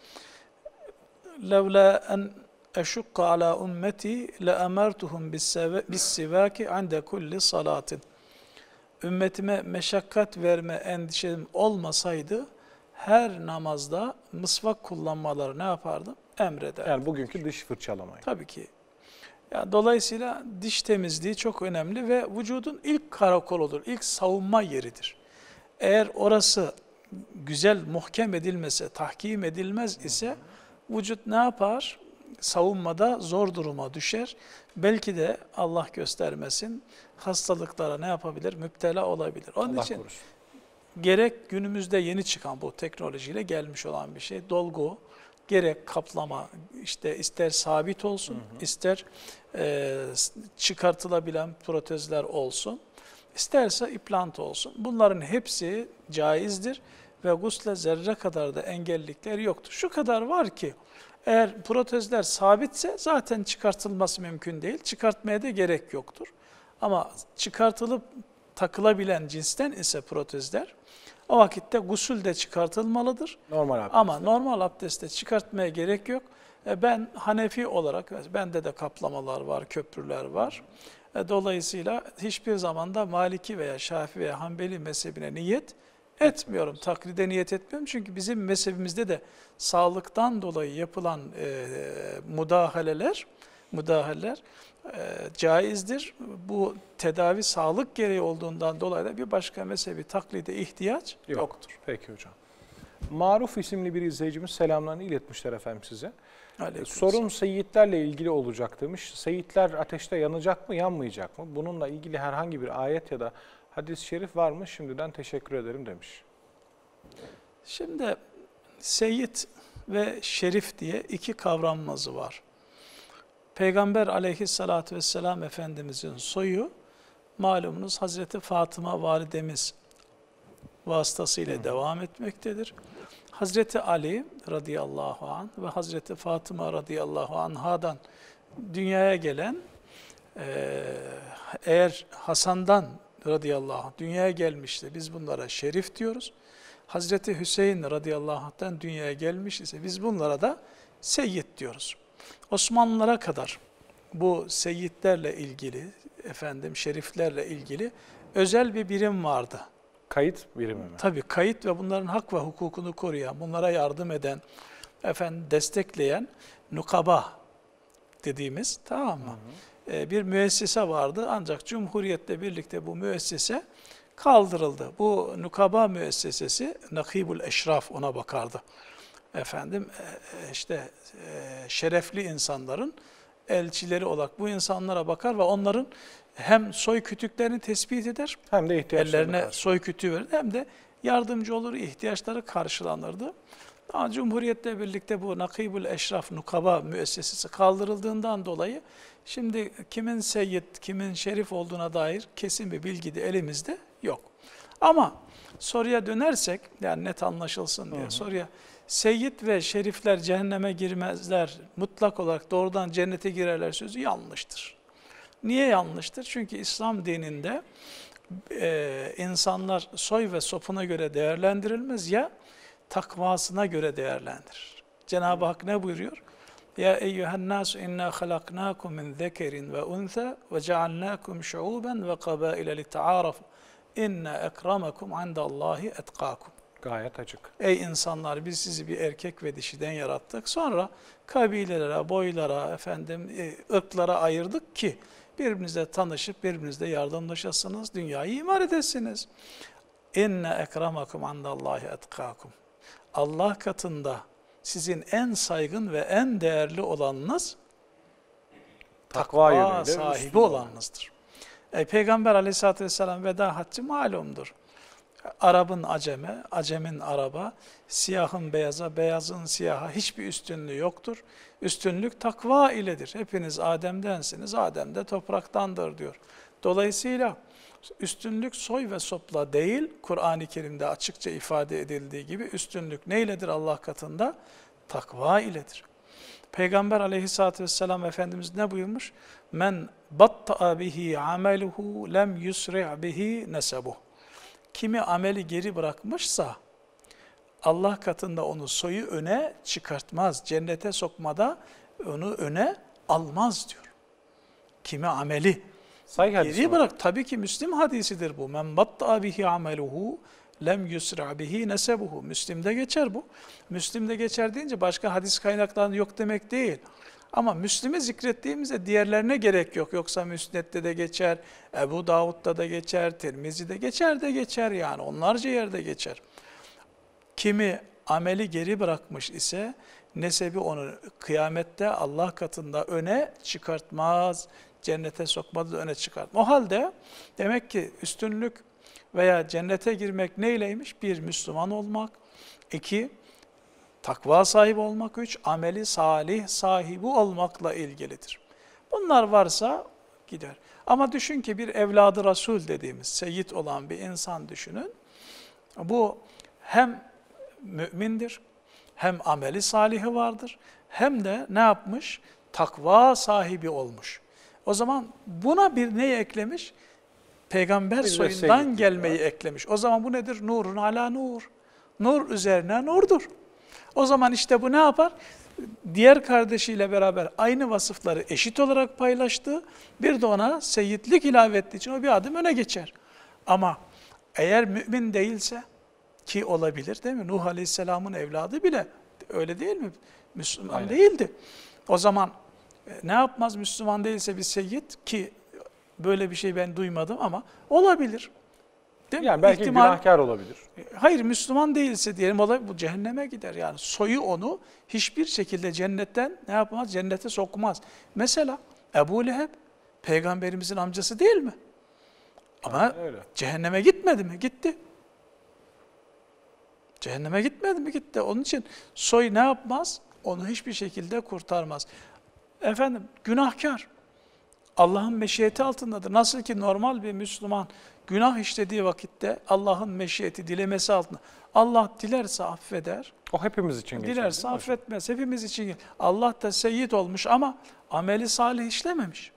لَوْلَا اَنْ اَشُقَّ عَلَى اُمَّتِي لَاَمَرْتُهُمْ بِالسِّوَاكِ عَنْدَ كُلِّ صَلَاتٍ Ümmetime meşakkat verme endişem olmasaydı her namazda mısvak kullanmaları ne yapardım? Emrederdim. Yani bugünkü dış fırçalamayı. Tabii ki. Ya dolayısıyla diş temizliği çok önemli ve vücudun ilk karakoludur, ilk savunma yeridir. Eğer orası güzel muhkem edilmese, tahkim edilmez ise vücut ne yapar? Savunmada zor duruma düşer. Belki de Allah göstermesin hastalıklara ne yapabilir? Müptela olabilir. Onun Allah için korusun. gerek günümüzde yeni çıkan bu teknolojiyle gelmiş olan bir şey dolgu, gerek kaplama işte ister sabit olsun, ister e, çıkartılabilen protezler olsun, isterse implant olsun. Bunların hepsi caizdir ve gusle zerre kadar da engellikler yoktur. Şu kadar var ki eğer protezler sabitse zaten çıkartılması mümkün değil. Çıkartmaya da gerek yoktur. Ama çıkartılıp takılabilen cinsten ise protezler o vakitte gusül de çıkartılmalıdır. Normal abi. Ama normal abdestte çıkartmaya gerek yok. E, Ben Hanefi olarak, bende de kaplamalar var, köprüler var. E, Dolayısıyla hiçbir zamanda Maliki veya Şafi veya Hanbeli mezhebine niyet etmiyorum. Taklide niyet etmiyorum. Çünkü bizim mezhebimizde de sağlıktan dolayı yapılan e, müdahaleler, müdahaleler caizdir. Bu tedavi sağlık gereği olduğundan dolayı da bir başka mezhebi taklide ihtiyaç Yok. yoktur. Peki hocam. Maruf isimli bir izleyicimiz selamlarını iletmişler efendim size. Aleykümselam. Sorun seyitlerle ilgili olacak demiş. Seyitler ateşte yanacak mı, yanmayacak mı? Bununla ilgili herhangi bir ayet ya da hadis-i şerif var mı? Şimdiden teşekkür ederim demiş. Şimdi Seyyid ve Şerif diye iki kavramımız var. Peygamber aleyhissalatü vesselam Efendimizin soyu malumunuz Hazreti Fatıma validemiz vasıtasıyla devam etmektedir. Hazreti Ali radıyallahu anh ve Hazreti Fatıma radıyallahu anhadan dünyaya gelen eğer Hasan'dan radıyallahu anh dünyaya gelmişse biz bunlara şerif diyoruz. Hazreti Hüseyin radıyallahu anh'tan dünyaya gelmiş ise biz bunlara da seyyid diyoruz. Osmanlılara kadar bu seyyidlerle ilgili, efendim şeriflerle ilgili özel bir birim vardı. Kayıt birimi mi? Tabii kayıt ve bunların hak ve hukukunu koruyan, bunlara yardım eden, efendim destekleyen nukaba dediğimiz tamam mı? e, bir müessese vardı. Ancak Cumhuriyet'le birlikte bu müessese kaldırıldı. Bu Nukaba müessesesi Nakibul Eşraf ona bakardı. Efendim e, e, işte e, şerefli insanların elçileri olarak bu insanlara bakar ve onların hem soy kütüklerini tespit eder, Hem de ellerine karşılıyor. soy kütüğü verir hem de yardımcı olur, ihtiyaçları karşılanırdı. Ama Cumhuriyet'le birlikte bu Nakibul Eşraf Nukaba müessesesi kaldırıldığından dolayı şimdi kimin seyyid, kimin şerif olduğuna dair kesin bir bilgi de elimizde yok. Ama soruya dönersek, yani net anlaşılsın diye soruya, seyyid ve şerifler cehenneme girmezler, mutlak olarak doğrudan cennete girerler sözü yanlıştır. Niye yanlıştır? Çünkü İslam dininde e, insanlar soy ve sopuna göre değerlendirilmez ya takvasına göre değerlendirir. Cenab-ı Hak ne buyuruyor? Ya eyyühen nasu inna halaknakum min zekerin ve untha ve cealnakum şuuben ve kabaile li ta'arafu. İnne ekramakum indallahi etkakum. Gayet açık. Ey insanlar biz sizi bir erkek ve dişiden yarattık. Sonra kabilelere, boylara, efendim e, ırklara ayırdık ki birbirinizle tanışıp birbirinizle yardımlaşasınız, dünyayı imar edesiniz. İnne ekramakum indallahi etkakum. Allah katında sizin en saygın ve en değerli olanınız Takva takva sahibi olanınızdır. E, Peygamber aleyhissalatü vesselam veda haccı malumdur. Arap'ın aceme, acemin araba, siyahın beyaza, beyazın siyaha hiçbir üstünlüğü yoktur. Üstünlük takva iledir. Hepiniz Adem'densiniz, Adem de topraktandır diyor. Dolayısıyla üstünlük soy ve sopla değil, Kur'an-ı Kerim'de açıkça ifade edildiği gibi üstünlük neyledir Allah katında? Takva iledir. Peygamber aleyhissalatü vesselam Efendimiz ne buyurmuş? Men batta'a bihi ameluhu lem yusri' bihi nesebuh. Kimi ameli geri bırakmışsa Allah katında onu soyu öne çıkartmaz. Cennete sokmada onu öne almaz diyor. Kimi ameli Sahih geri bırak. Tabii ki Müslim hadisidir bu. Men batta'a bihi ameluhu lem yusra bihi nesebuhu. Müslim'de geçer bu. Müslim'de geçer deyince başka hadis kaynaklarında yok demek değil. Ama Müslim'i zikrettiğimizde diğerlerine gerek yok. Yoksa Müsned'de de geçer, Ebu Davud'da da geçer, Tirmizi'de geçer de geçer yani. Onlarca yerde geçer. Kimi ameli geri bırakmış ise nesebi onu kıyamette Allah katında öne çıkartmaz. Cennete sokmaz öne çıkartmaz. O halde demek ki üstünlük veya cennete girmek neyleymiş? Bir, Müslüman olmak. iki takva sahibi olmak. Üç, ameli salih sahibi olmakla ilgilidir. Bunlar varsa gider. Ama düşün ki bir evladı Resul dediğimiz seyit olan bir insan düşünün. Bu hem mümindir, hem ameli salihi vardır, hem de ne yapmış? Takva sahibi olmuş. O zaman buna bir neyi eklemiş? Peygamber Bir soyundan gelmeyi eklemiş. O zaman bu nedir? Nurun ala nur. Nur üzerine nurdur. O zaman işte bu ne yapar? Diğer kardeşiyle beraber aynı vasıfları eşit olarak paylaştığı, bir de ona seyitlik ilave ettiği için o bir adım öne geçer. Ama eğer mümin değilse, ki olabilir değil mi? Nuh Aleyhisselam'ın evladı bile öyle değil mi? Müslüman Aynen. değildi. O zaman e, ne yapmaz Müslüman değilse bir seyyid ki böyle bir şey ben duymadım ama olabilir. Değil mi? Yani belki İhtimal- günahkar olabilir. Hayır Müslüman değilse diyelim olay bu cehenneme gider. Yani soyu onu hiçbir şekilde cennetten ne yapmaz? Cennete sokmaz. Mesela Ebu Leheb peygamberimizin amcası değil mi? Ama öyle. cehenneme gitmedi mi? Gitti. Cehenneme gitmedi mi? Gitti. Onun için soy ne yapmaz? Onu hiçbir şekilde kurtarmaz. Efendim günahkar. Allah'ın meşiyeti altındadır. Nasıl ki normal bir Müslüman günah işlediği vakitte Allah'ın meşiyeti, dilemesi altında. Allah dilerse affeder, O hepimiz için geçerli. dilerse affetmez. Hepimiz için. Allah da seyyid olmuş ama ameli salih işlememiş.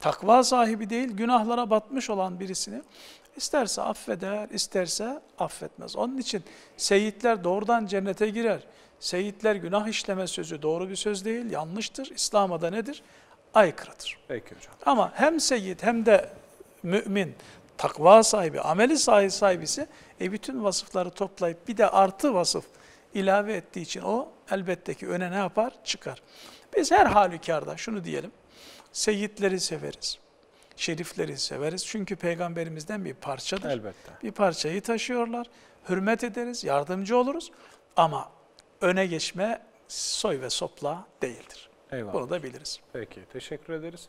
Takva sahibi değil, günahlara batmış olan birisini isterse affeder, isterse affetmez. Onun için seyitler doğrudan cennete girer. Seyitler günah işleme sözü doğru bir söz değil, yanlıştır. İslam'a da nedir? Aykırıdır. Peki hocam. Ama hem seyyid hem de mümin, takva sahibi, ameli sahibi sahibisi e bütün vasıfları toplayıp bir de artı vasıf ilave ettiği için o elbette ki öne ne yapar? Çıkar. Biz her halükarda şunu diyelim. Seyitleri severiz. Şerifleri severiz. Çünkü peygamberimizden bir parçadır. Elbette. Bir parçayı taşıyorlar. Hürmet ederiz, yardımcı oluruz. Ama öne geçme soy ve sopla değildir. Eyvallah. Bunu da biliriz. Peki, teşekkür ederiz.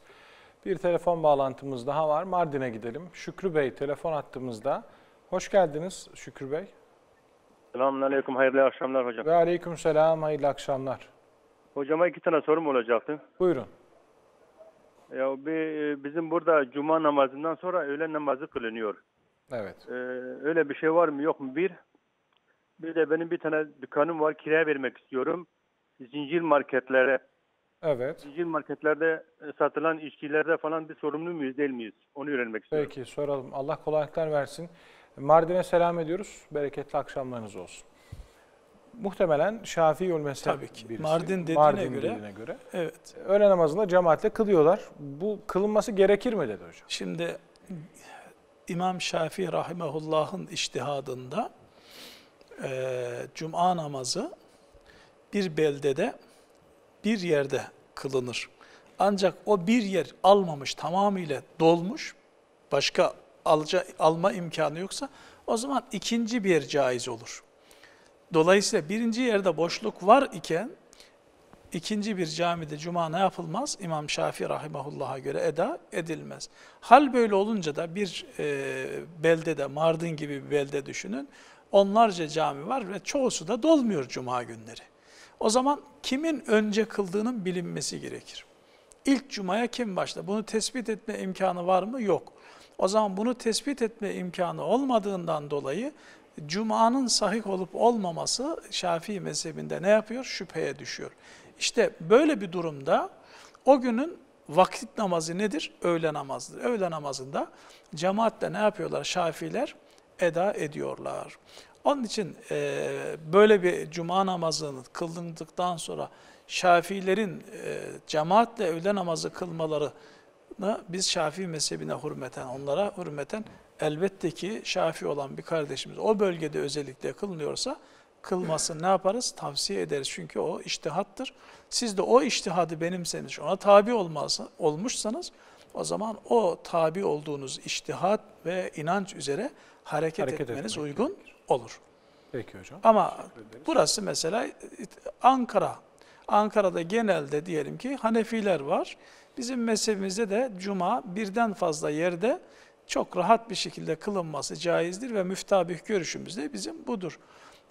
Bir telefon bağlantımız daha var. Mardin'e gidelim. Şükrü Bey telefon attığımızda. Hoş geldiniz Şükrü Bey. Selamünaleyküm, hayırlı akşamlar hocam. Ve aleyküm selam, hayırlı akşamlar. Hocama iki tane sorum olacaktı. Buyurun. Ya bir, bizim burada cuma namazından sonra öğlen namazı kılınıyor. Evet. Ee, öyle bir şey var mı yok mu? Bir. Bir de benim bir tane dükkanım var, kiraya vermek istiyorum. Zincir marketlere. Evet. Zincir marketlerde e, satılan içkilerde falan bir sorumlu muyuz değil miyiz? Onu öğrenmek istiyorum. Peki soralım. Allah kolaylıklar versin. Mardin'e selam ediyoruz. Bereketli akşamlarınız olsun. Muhtemelen Şafii mezhep Tabii ki. birisi. Mardin dediğine Mardin göre- dediğine göre. Evet. Öğle namazında cemaatle kılıyorlar. Bu kılınması gerekir mi dedi hocam? Şimdi İmam Şafii rahimehullah'ın iştihadında eee cuma namazı bir beldede bir yerde kılınır. Ancak o bir yer almamış, tamamıyla dolmuş, başka alca, alma imkanı yoksa o zaman ikinci bir yer caiz olur. Dolayısıyla birinci yerde boşluk var iken ikinci bir camide cuma ne yapılmaz? İmam Şafii rahimahullah'a göre eda edilmez. Hal böyle olunca da bir e, beldede, Mardin gibi bir belde düşünün. Onlarca cami var ve çoğusu da dolmuyor cuma günleri. O zaman kimin önce kıldığının bilinmesi gerekir. İlk cumaya kim başladı? Bunu tespit etme imkanı var mı? Yok. O zaman bunu tespit etme imkanı olmadığından dolayı Cuma'nın sahih olup olmaması Şafii mezhebinde ne yapıyor? Şüpheye düşüyor. İşte böyle bir durumda o günün vakit namazı nedir? Öğle namazıdır. Öğle namazında cemaatle ne yapıyorlar Şafiler? Eda ediyorlar. Onun için e, böyle bir cuma namazını kılındıktan sonra Şafilerin e, cemaatle öğle namazı kılmalarını biz Şafii mezhebine hürmeten, onlara hürmeten elbette ki Şafii olan bir kardeşimiz o bölgede özellikle kılınıyorsa kılmasını ne yaparız? Tavsiye ederiz. Çünkü o iştihattır. Siz de o iştihadı benimsemiş, ona tabi olmazsa, olmuşsanız o zaman o tabi olduğunuz iştihat ve inanç üzere hareket, Hareket etmeniz etmek uygun olur. Peki hocam. Ama burası mesela Ankara. Ankara'da genelde diyelim ki Hanefiler var. Bizim mezhebimizde de cuma birden fazla yerde çok rahat bir şekilde kılınması caizdir ve müftabih görüşümüz de bizim budur.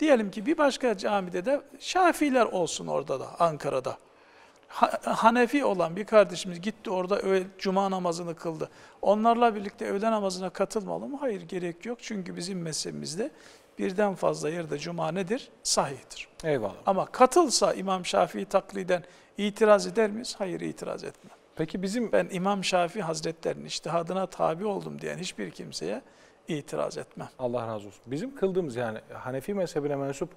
Diyelim ki bir başka camide de Şafiler olsun orada da Ankara'da. Ha- Hanefi olan bir kardeşimiz gitti orada öğle, cuma namazını kıldı. Onlarla birlikte öğle namazına katılmalı mı? Hayır gerek yok. Çünkü bizim mezhebimizde birden fazla yerde cuma nedir? Sahihtir. Eyvallah. Ama katılsa İmam Şafii takliden itiraz eder miyiz? Hayır itiraz etmem. Peki bizim Ben İmam Şafii Hazretlerinin iştihadına tabi oldum diyen hiçbir kimseye itiraz etmem. Allah razı olsun. Bizim kıldığımız yani Hanefi mezhebine mensup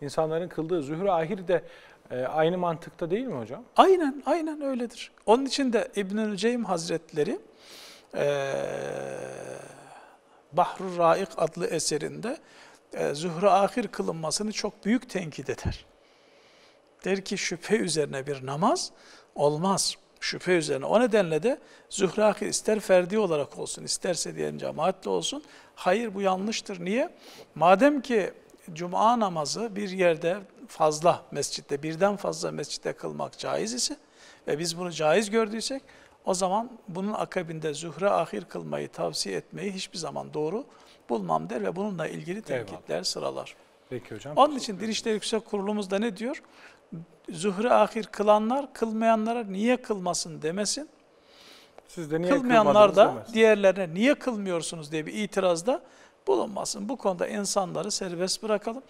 insanların kıldığı zühre ahir de e, aynı mantıkta değil mi hocam? Aynen, aynen öyledir. Onun için de İbnül Ceym Hazretleri eee Bahrur Raik adlı eserinde e, zühre ahir kılınmasını çok büyük tenkit eder. Der ki şüphe üzerine bir namaz olmaz. Şüphe üzerine. O nedenle de zühre ahir ister ferdi olarak olsun, isterse diyelim cemaatle olsun. Hayır bu yanlıştır. Niye? Madem ki cuma namazı bir yerde fazla mescitte, birden fazla mescitte kılmak caiz ise ve biz bunu caiz gördüysek o zaman bunun akabinde zühre ahir kılmayı tavsiye etmeyi hiçbir zaman doğru bulmam der ve bununla ilgili tenkitler sıralar. Peki hocam. Onun için Dirişler Yüksek Kurulumuz da ne diyor? Zühre ahir kılanlar kılmayanlara niye kılmasın demesin. Siz de niye Kılmayanlar da demesin. diğerlerine niye kılmıyorsunuz diye bir itirazda bulunmasın. Bu konuda insanları serbest bırakalım.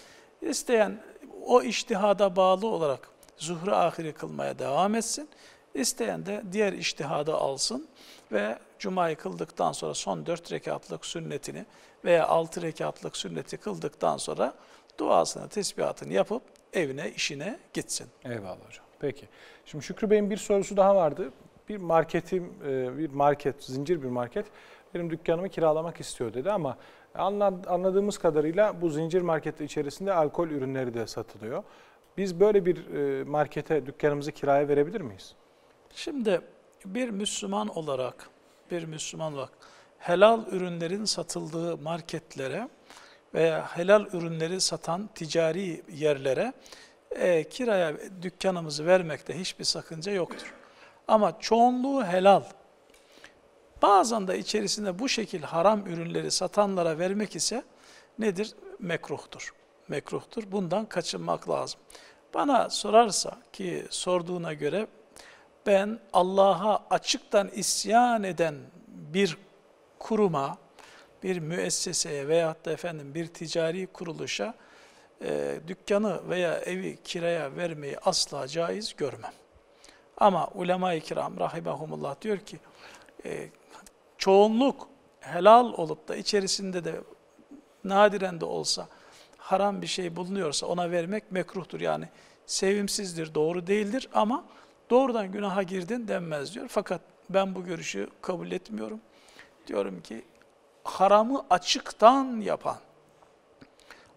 İsteyen o iştihada bağlı olarak zuhre ahiri kılmaya devam etsin. İsteyen de diğer iştihadı alsın ve Cuma'yı kıldıktan sonra son dört rekatlık sünnetini veya altı rekatlık sünneti kıldıktan sonra duasını, tesbihatını yapıp evine, işine gitsin. Eyvallah hocam. Peki. Şimdi Şükrü Bey'in bir sorusu daha vardı. Bir marketim, e, bir market, zincir bir market benim dükkanımı kiralamak istiyor dedi ama anla- anladığımız kadarıyla bu zincir market içerisinde alkol ürünleri de satılıyor. Biz böyle bir e, markete dükkanımızı kiraya verebilir miyiz? Şimdi bir Müslüman olarak, bir Müslüman olarak helal ürünlerin satıldığı marketlere veya helal ürünleri satan ticari yerlere e, kiraya dükkanımızı vermekte hiçbir sakınca yoktur. Ama çoğunluğu helal. Bazen de içerisinde bu şekil haram ürünleri satanlara vermek ise nedir? Mekruhtur. Mekruhtur. Bundan kaçınmak lazım. Bana sorarsa ki sorduğuna göre ben Allah'a açıktan isyan eden bir kuruma, bir müesseseye veyahut da efendim bir ticari kuruluşa e, dükkanı veya evi kiraya vermeyi asla caiz görmem. Ama ulema-i kiram rahimahumullah diyor ki e, çoğunluk helal olup da içerisinde de nadiren de olsa haram bir şey bulunuyorsa ona vermek mekruhtur. Yani sevimsizdir, doğru değildir ama doğrudan günaha girdin denmez diyor. Fakat ben bu görüşü kabul etmiyorum. Diyorum ki haramı açıktan yapan,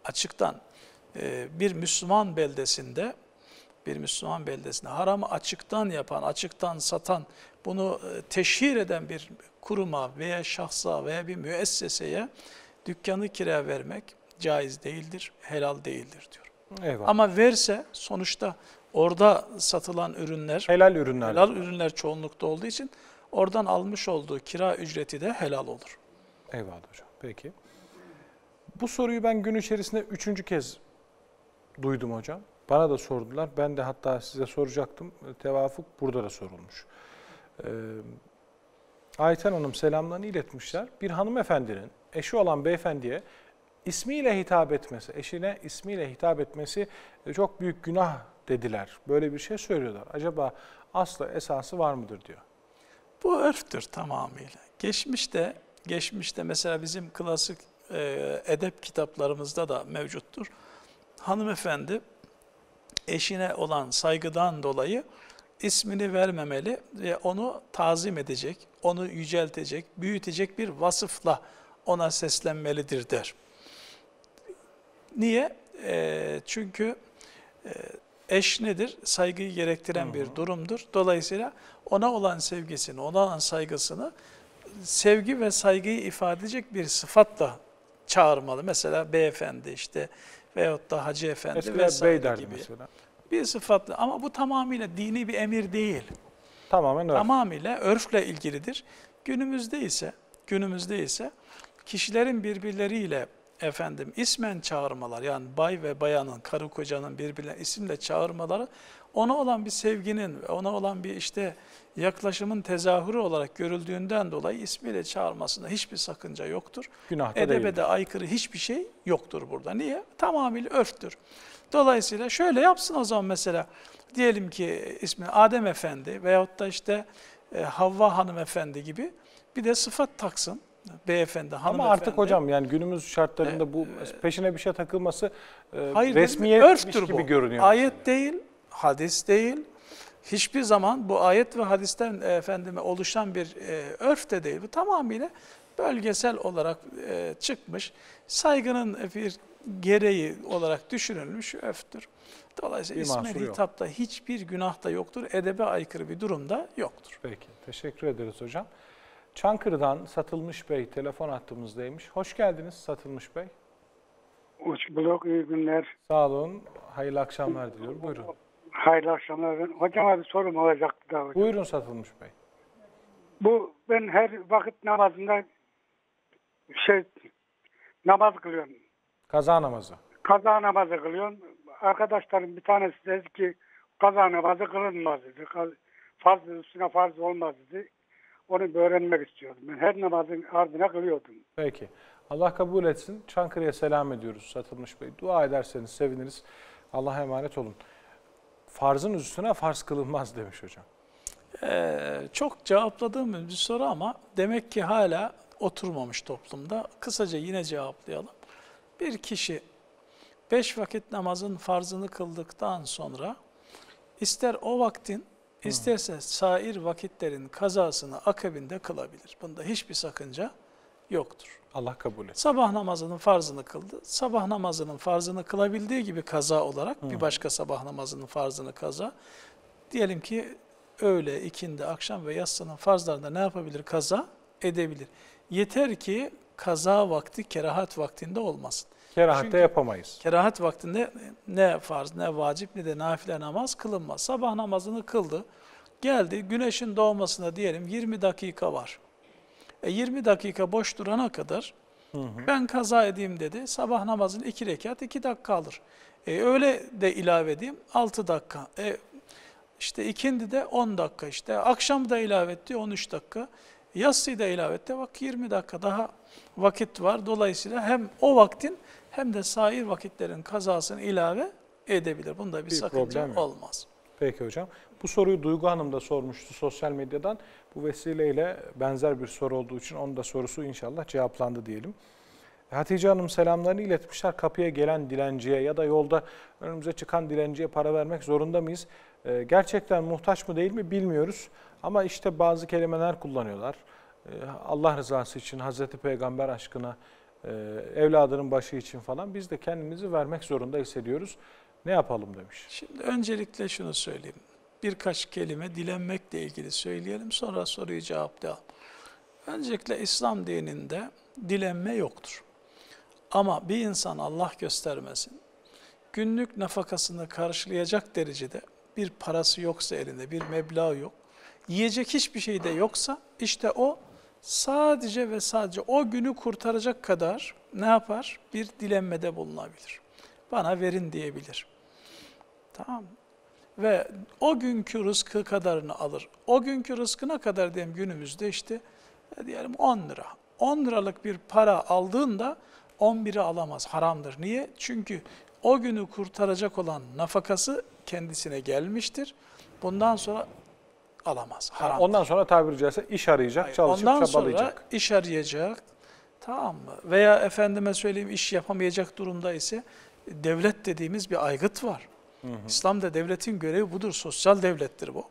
açıktan e, bir Müslüman beldesinde, bir Müslüman beldesinde haramı açıktan yapan, açıktan satan, bunu e, teşhir eden bir kuruma veya şahsa veya bir müesseseye dükkanı kira vermek caiz değildir, helal değildir diyor. Eyvallah. Ama verse sonuçta orada satılan ürünler helal ürünler. helal ürünler çoğunlukta olduğu için oradan almış olduğu kira ücreti de helal olur. Eyvallah hocam. Peki. Bu soruyu ben gün içerisinde üçüncü kez duydum hocam. Bana da sordular. Ben de hatta size soracaktım. Tevafuk burada da sorulmuş. Ee, Ayten Hanım selamlarını iletmişler. Bir hanımefendinin eşi olan beyefendiye ismiyle hitap etmesi, eşine ismiyle hitap etmesi e, çok büyük günah dediler. Böyle bir şey söylüyorlar. Acaba aslı esası var mıdır diyor. Bu örftür tamamıyla. Geçmişte, geçmişte mesela bizim klasik e, edep kitaplarımızda da mevcuttur. Hanımefendi eşine olan saygıdan dolayı ismini vermemeli ve onu tazim edecek, onu yüceltecek, büyütecek bir vasıfla ona seslenmelidir der. Niye? E, çünkü e, eş nedir? Saygıyı gerektiren bir durumdur. Dolayısıyla ona olan sevgisini, ona olan saygısını sevgi ve saygıyı ifade edecek bir sıfatla çağırmalı. Mesela beyefendi işte veyahut da hacı efendi Eskiden vesaire bey derdi gibi. mesela. Bir sıfatla ama bu tamamıyla dini bir emir değil. Tamamen öyle. Tamamıyla örfle ilgilidir. Günümüzde ise günümüzde ise kişilerin birbirleriyle efendim ismen çağırmalar yani bay ve bayanın, karı kocanın birbirine isimle çağırmaları ona olan bir sevginin, ona olan bir işte yaklaşımın tezahürü olarak görüldüğünden dolayı ismiyle çağırmasında hiçbir sakınca yoktur. Günah da Edebe değildir. de aykırı hiçbir şey yoktur burada. Niye? Tamamıyla örftür. Dolayısıyla şöyle yapsın o zaman mesela diyelim ki ismi Adem Efendi veyahut da işte e, Havva Hanımefendi gibi bir de sıfat taksın. Beyefendi, hanımefendi. Ama artık hocam yani günümüz şartlarında bu peşine bir şey takılması e, Hayır, resmiyetmiş gibi bu. görünüyor. Ayet değil, hadis değil. Hiçbir zaman bu ayet ve hadisten e, efendime oluşan bir e, örf de değil. Bu tamamıyla bölgesel olarak e, çıkmış, saygının bir gereği olarak düşünülmüş örftür. Dolayısıyla yok. hitapta hiçbir günah da yoktur, edebe aykırı bir durumda yoktur. Peki, teşekkür ederiz hocam. Çankırı'dan Satılmış Bey telefon hattımızdaymış. Hoş geldiniz Satılmış Bey. Hoş bulduk, iyi günler. Sağ olun, hayırlı akşamlar diliyorum. Buyurun. Hayırlı akşamlar. Hocama bir sorum olacaktı da hocam. Buyurun Satılmış Bey. Bu ben her vakit namazında şey namaz kılıyorum. Kaza namazı. Kaza namazı kılıyorum. Arkadaşlarım bir tanesi dedi ki kaza namazı kılınmaz dedi. Farz üstüne farz olmaz dedi. Onu öğrenmek istiyordum. Ben her namazın ardına kılıyordum. Peki. Allah kabul etsin. Çankırı'ya selam ediyoruz Satılmış Bey. Dua ederseniz seviniriz. Allah'a emanet olun. Farzın üstüne farz kılınmaz demiş hocam. Ee, çok cevapladığım bir soru ama demek ki hala oturmamış toplumda. Kısaca yine cevaplayalım. Bir kişi beş vakit namazın farzını kıldıktan sonra ister o vaktin isterse sair vakitlerin kazasını akabinde kılabilir. Bunda hiçbir sakınca yoktur. Allah kabul et. Sabah namazının farzını kıldı. Sabah namazının farzını kılabildiği gibi kaza olarak bir başka sabah namazının farzını kaza. Diyelim ki öğle, ikindi, akşam ve yatsının farzlarında ne yapabilir? Kaza edebilir. Yeter ki kaza vakti kerahat vaktinde olmasın. Kerahatte Çünkü yapamayız. Kerahat vaktinde ne farz, ne vacip, ne de nafile namaz kılınmaz. Sabah namazını kıldı. Geldi, güneşin doğmasına diyelim 20 dakika var. E 20 dakika boş durana kadar ben kaza edeyim dedi. Sabah namazını 2 rekat 2 dakika alır. E öyle de ilave edeyim 6 dakika. E işte ikindi de 10 dakika işte. Akşam da ilave etti 13 dakika. Yatsıyı da ilave etti. Bak 20 dakika daha vakit var. Dolayısıyla hem o vaktin hem de sair vakitlerin kazasını ilave edebilir. Bunda bir, Bir sakınca problem olmaz. Peki hocam. Bu soruyu Duygu Hanım da sormuştu sosyal medyadan. Bu vesileyle benzer bir soru olduğu için onun da sorusu inşallah cevaplandı diyelim. Hatice Hanım selamlarını iletmişler. Kapıya gelen dilenciye ya da yolda önümüze çıkan dilenciye para vermek zorunda mıyız? Ee, gerçekten muhtaç mı değil mi bilmiyoruz. Ama işte bazı kelimeler kullanıyorlar. Ee, Allah rızası için, Hazreti Peygamber aşkına, e, evladının başı için falan biz de kendimizi vermek zorunda hissediyoruz. Ne yapalım demiş. Şimdi öncelikle şunu söyleyeyim. Birkaç kelime dilenmekle ilgili söyleyelim sonra soruyu cevaplayalım. Öncelikle İslam dininde dilenme yoktur. Ama bir insan Allah göstermesin, günlük nafakasını karşılayacak derecede bir parası yoksa elinde, bir meblağ yok, yiyecek hiçbir şey de yoksa işte o sadece ve sadece o günü kurtaracak kadar ne yapar? Bir dilenmede bulunabilir. Bana verin diyebilir. Tamam? Ve o günkü rızkı kadarını alır. O günkü rızkına kadar diyelim günümüzde işte e, diyelim 10 lira. 10 liralık bir para aldığında 11'i alamaz. Haramdır. Niye? Çünkü o günü kurtaracak olan nafakası kendisine gelmiştir. Bundan sonra alamaz. Haram. Ondan sonra tabiri caizse iş arayacak, çalışıp Ondan çabalayacak. sonra iş arayacak. Tamam mı? Veya efendime söyleyeyim iş yapamayacak durumda ise devlet dediğimiz bir aygıt var. İslam'da devletin görevi budur. Sosyal devlettir bu.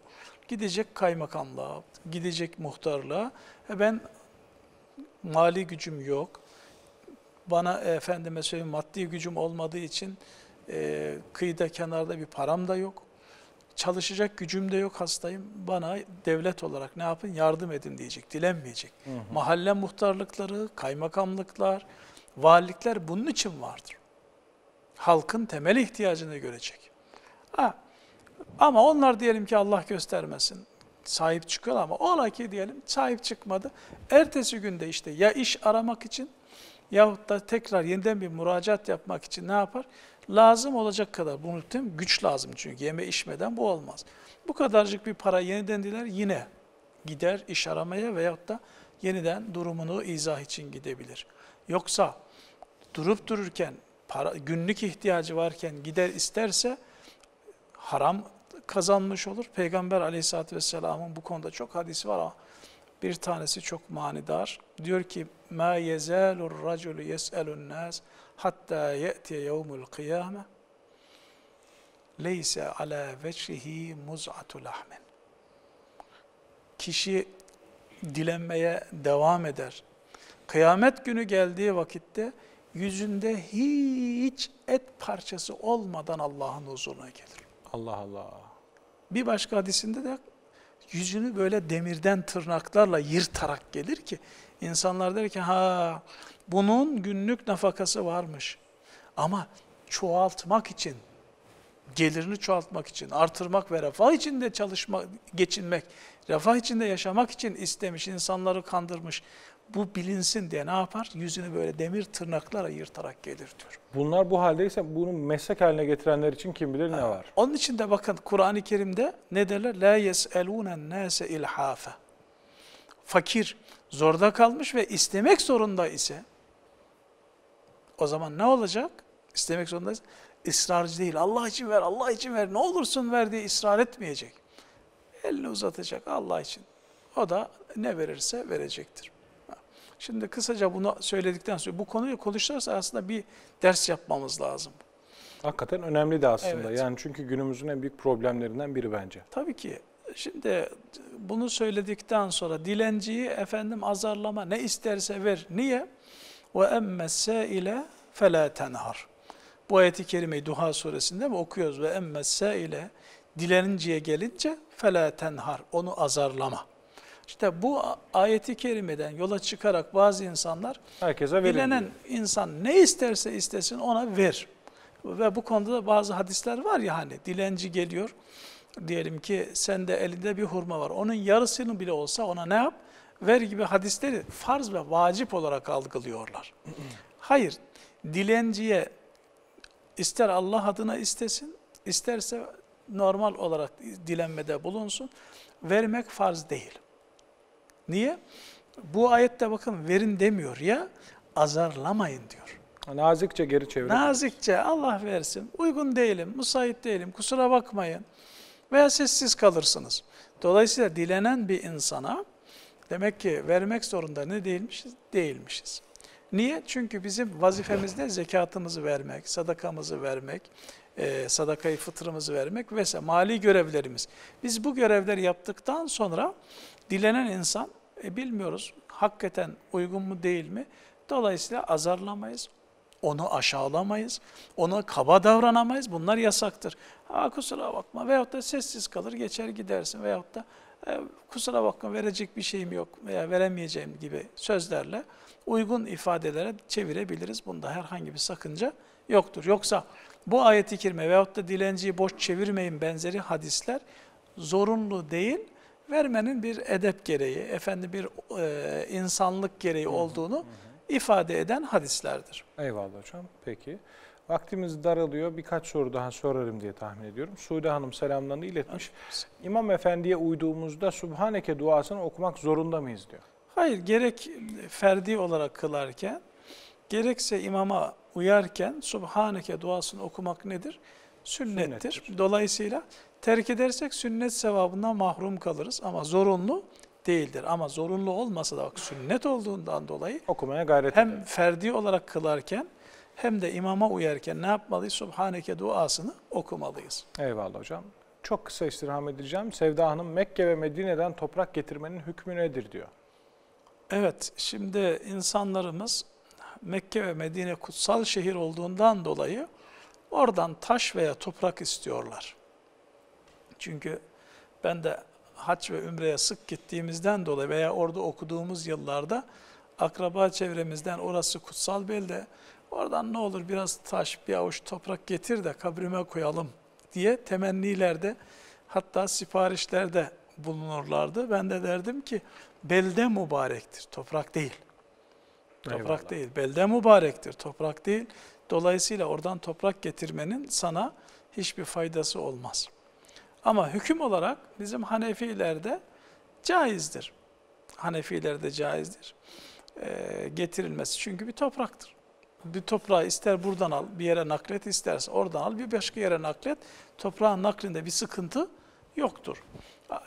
Gidecek kaymakamlığa, gidecek muhtarlığa. E ben mali gücüm yok. Bana e, efendime söyleyeyim maddi gücüm olmadığı için e, kıyıda kenarda bir param da yok. Çalışacak gücüm de yok hastayım. Bana devlet olarak ne yapın? Yardım edin diyecek. Dilenmeyecek. Mahalle muhtarlıkları, kaymakamlıklar, valilikler bunun için vardır. Halkın temel ihtiyacını görecek. Ha, ama onlar diyelim ki Allah göstermesin sahip çıkıyor ama ola ki diyelim sahip çıkmadı. Ertesi günde işte ya iş aramak için yahut da tekrar yeniden bir müracaat yapmak için ne yapar? Lazım olacak kadar bunu tüm güç lazım çünkü yeme içmeden bu olmaz. Bu kadarcık bir para yeniden diler yine gider iş aramaya veyahut da yeniden durumunu izah için gidebilir. Yoksa durup dururken para, günlük ihtiyacı varken gider isterse haram kazanmış olur. Peygamber aleyhissalatü vesselamın bu konuda çok hadisi var ama bir tanesi çok manidar. Diyor ki, مَا يَزَالُ الرَّجُلُ يَسْأَلُ النَّاسِ hatta ye'ti yevmul kıyame leyse ala veçhihi muz'atu lahmen. Kişi dilenmeye devam eder. Kıyamet günü geldiği vakitte yüzünde hiç et parçası olmadan Allah'ın huzuruna gelir. Allah Allah. Bir başka hadisinde de yüzünü böyle demirden tırnaklarla yırtarak gelir ki insanlar der ki ha bunun günlük nafakası varmış. Ama çoğaltmak için, gelirini çoğaltmak için, artırmak ve refah içinde çalışmak, geçinmek, refah içinde yaşamak için istemiş, insanları kandırmış. Bu bilinsin diye ne yapar? Yüzünü böyle demir tırnaklara yırtarak gelir diyor. Bunlar bu haldeyse bunu meslek haline getirenler için kim bilir ne var? Onun için de bakın Kur'an-ı Kerim'de ne derler? La yes'elûnen nâse ilhâfe. Fakir, zorda kalmış ve istemek zorunda ise o zaman ne olacak? İstemek zorundayız. Israrcı değil. Allah için ver, Allah için ver. Ne olursun ver diye ısrar etmeyecek. Elini uzatacak Allah için. O da ne verirse verecektir. Şimdi kısaca bunu söyledikten sonra bu konuyu konuşursa aslında bir ders yapmamız lazım. Hakikaten önemli de aslında. Evet. Yani çünkü günümüzün en büyük problemlerinden biri bence. Tabii ki Şimdi bunu söyledikten sonra dilenciyi efendim azarlama ne isterse ver. Niye? Ve emmesse ile fela tenhar. Bu ayeti kerimeyi Duha suresinde mi okuyoruz? Ve emmesse ile dilenciye gelince fela tenhar. Onu azarlama. İşte bu ayeti kerimeden yola çıkarak bazı insanlar Herkese verin dilenen diyor. insan ne isterse istesin ona ver. Ve bu konuda da bazı hadisler var ya hani dilenci geliyor. Diyelim ki sende elinde bir hurma var. Onun yarısını bile olsa ona ne yap? Ver gibi hadisleri farz ve vacip olarak algılıyorlar. Hayır, dilenciye ister Allah adına istesin, isterse normal olarak dilenmede bulunsun. Vermek farz değil. Niye? Bu ayette bakın verin demiyor ya, azarlamayın diyor. Nazikçe geri çevirin. Nazikçe Allah versin, uygun değilim, müsait değilim, kusura bakmayın veya sessiz kalırsınız. Dolayısıyla dilenen bir insana demek ki vermek zorunda ne değilmişiz? Değilmişiz. Niye? Çünkü bizim vazifemizde zekatımızı vermek, sadakamızı vermek, e, sadakayı fıtrımızı vermek vesaire mali görevlerimiz. Biz bu görevleri yaptıktan sonra dilenen insan e, bilmiyoruz hakikaten uygun mu değil mi? Dolayısıyla azarlamayız, onu aşağılamayız, ona kaba davranamayız. Bunlar yasaktır. Ha, kusura bakma veyahut da sessiz kalır geçer gidersin veyahut da kusura bakma verecek bir şeyim yok veya veremeyeceğim gibi sözlerle uygun ifadelere çevirebiliriz. Bunda herhangi bir sakınca yoktur. Yoksa bu ayeti kerime veyahut da dilenciyi boş çevirmeyin benzeri hadisler zorunlu değil, vermenin bir edep gereği, efendi bir e, insanlık gereği olduğunu ifade eden hadislerdir. Eyvallah hocam. Peki. Vaktimiz daralıyor. Birkaç soru daha sorarım diye tahmin ediyorum. Sude Hanım selamlarını iletmiş. İmam Efendi'ye uyduğumuzda Subhaneke duasını okumak zorunda mıyız diyor. Hayır, gerek ferdi olarak kılarken, gerekse imama uyarken Subhaneke duasını okumak nedir? Sünnettir. Sünnettir. Dolayısıyla terk edersek sünnet sevabından mahrum kalırız ama zorunlu değildir. Ama zorunlu olmasa da bak sünnet olduğundan dolayı Okumaya gayret hem edelim. ferdi olarak kılarken hem de imama uyarken ne yapmalıyız? Subhaneke duasını okumalıyız. Eyvallah hocam. Çok kısa istirham edeceğim. Sevda Hanım Mekke ve Medine'den toprak getirmenin hükmü nedir diyor. Evet, şimdi insanlarımız Mekke ve Medine kutsal şehir olduğundan dolayı oradan taş veya toprak istiyorlar. Çünkü ben de hac ve ümreye sık gittiğimizden dolayı veya orada okuduğumuz yıllarda akraba çevremizden orası kutsal belde, oradan ne olur biraz taş, bir avuç toprak getir de kabrime koyalım diye temennilerde hatta siparişlerde bulunurlardı. Ben de derdim ki belde mübarektir, toprak değil. Toprak Eyvallah. değil, belde mübarektir, toprak değil. Dolayısıyla oradan toprak getirmenin sana hiçbir faydası olmaz. Ama hüküm olarak bizim Hanefilerde caizdir. Hanefilerde caizdir. Ee, getirilmesi çünkü bir topraktır. Bir toprağı ister buradan al, bir yere naklet, isterse oradan al, bir başka yere naklet. Toprağın naklinde bir sıkıntı yoktur.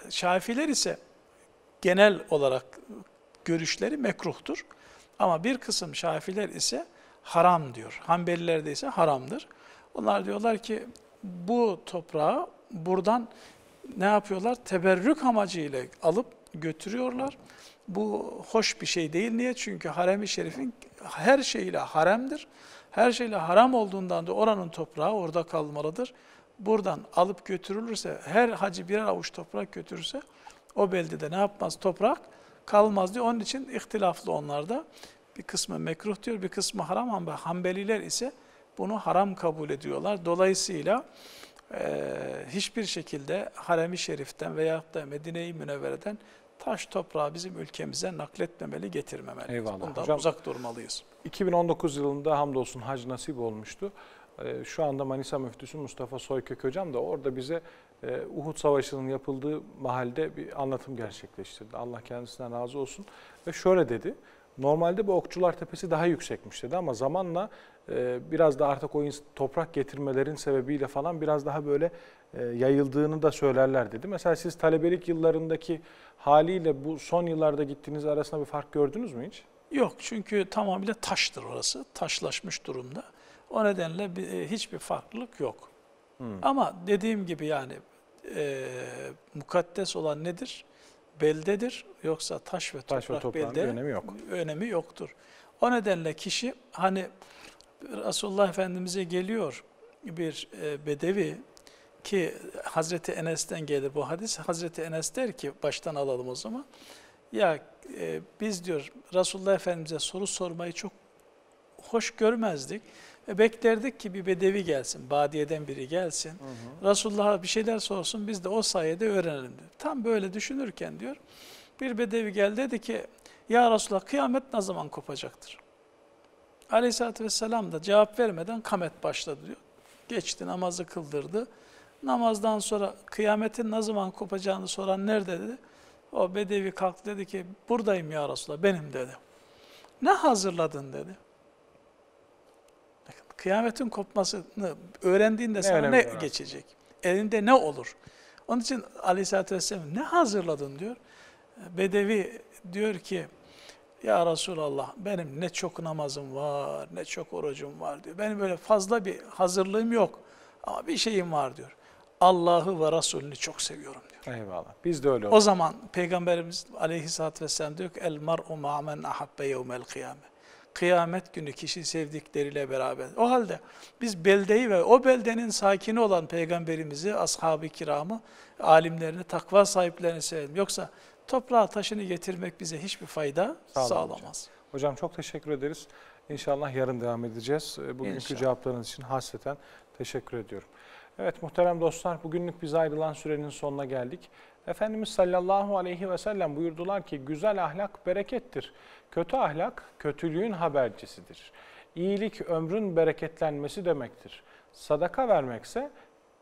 Şafiler ise genel olarak görüşleri mekruhtur. Ama bir kısım şafiler ise haram diyor. Hanbelilerde ise haramdır. Onlar diyorlar ki bu toprağı buradan ne yapıyorlar? Teberrük amacıyla alıp götürüyorlar. Bu hoş bir şey değil. Niye? Çünkü harem-i şerifin her şeyle haremdir. Her şeyle haram olduğundan da oranın toprağı orada kalmalıdır. Buradan alıp götürülürse, her hacı birer avuç toprak götürürse o beldede ne yapmaz? Toprak kalmaz diyor. Onun için ihtilaflı onlarda. Bir kısmı mekruh diyor, bir kısmı haram ama Hanbeliler ise bunu haram kabul ediyorlar. Dolayısıyla e, hiçbir şekilde Harem-i Şerif'ten veyahut da Medine-i Münevvere'den taş toprağı bizim ülkemize nakletmemeli, getirmemeli. Eyvallah. Bundan Hocam- uzak durmalıyız. 2019 yılında hamdolsun hac nasip olmuştu. Ee, Şu anda Manisa Müftüsü Mustafa Soykök Hocam da orada bize e, Uhud Savaşı'nın yapıldığı mahalde bir anlatım gerçekleştirdi. Allah kendisinden razı olsun. Ve şöyle dedi, normalde bu Okçular Tepesi daha yüksekmiş dedi ama zamanla e, biraz da artık o toprak getirmelerin sebebiyle falan biraz daha böyle yayıldığını da söylerler dedi. Mesela siz talebelik yıllarındaki haliyle bu son yıllarda gittiğiniz arasında bir fark gördünüz mü hiç? Yok çünkü tamamıyla taştır orası. Taşlaşmış durumda. O nedenle bir- e, hiçbir farklılık yok. Hmm. Ama dediğim gibi yani e, mukaddes olan nedir? Beldedir. Yoksa taş ve Taş toprak toprağın belde önemi yok. önemi yoktur. O nedenle kişi hani Resulullah Efendimiz'e geliyor bir e, bedevi ki Hazreti Enes'ten gelir bu hadis. Hazreti Enes der ki baştan alalım o zaman. Ya e, biz diyor Resulullah Efendimiz'e soru sormayı çok hoş görmezdik. Ve beklerdik ki bir bedevi gelsin, badiyeden biri gelsin. Resulullah'a bir şeyler sorsun, biz de o sayede öğrenelim diyor. Tam böyle düşünürken diyor, bir bedevi geldi dedi ki, Ya Resulullah kıyamet ne zaman kopacaktır? Aleyhisselatü Vesselam da cevap vermeden kamet başladı diyor. Geçti, namazı kıldırdı. Namazdan sonra kıyametin ne zaman kopacağını soran nerede dedi. O bedevi kalktı dedi ki, buradayım ya Resulullah, benim dedi. Ne hazırladın dedi. Bakın, Kıyametin kopmasını öğrendiğinde Ne sana ne var? geçecek? Elinde ne olur? Onun için Aleyhisselatü Vesselam ne hazırladın diyor. Bedevi diyor ki ya Resulallah benim ne çok namazım var, ne çok orucum var diyor. Benim böyle fazla bir hazırlığım yok ama bir şeyim var diyor. Allah'ı ve Resulünü çok seviyorum diyor. Eyvallah. Biz de öyle O olduk. zaman Peygamberimiz aleyhissalatü vesselam diyor ki el mar'u ma'men ahabbe yevmel kıyame. Kıyamet günü kişi sevdikleriyle beraber. O halde biz beldeyi ve o beldenin sakini olan peygamberimizi, ashab-ı kiramı, alimlerini, takva sahiplerini sevelim. Yoksa toprağa taşını getirmek bize hiçbir fayda Sağ sağlamaz. Hocam çok teşekkür ederiz. İnşallah yarın devam edeceğiz. Bugünkü İnşallah. cevaplarınız için hasreten teşekkür ediyorum. Evet muhterem dostlar bugünlük biz ayrılan sürenin sonuna geldik. Efendimiz sallallahu aleyhi ve sellem buyurdular ki güzel ahlak berekettir. Kötü ahlak kötülüğün habercisidir. İyilik ömrün bereketlenmesi demektir. Sadaka vermekse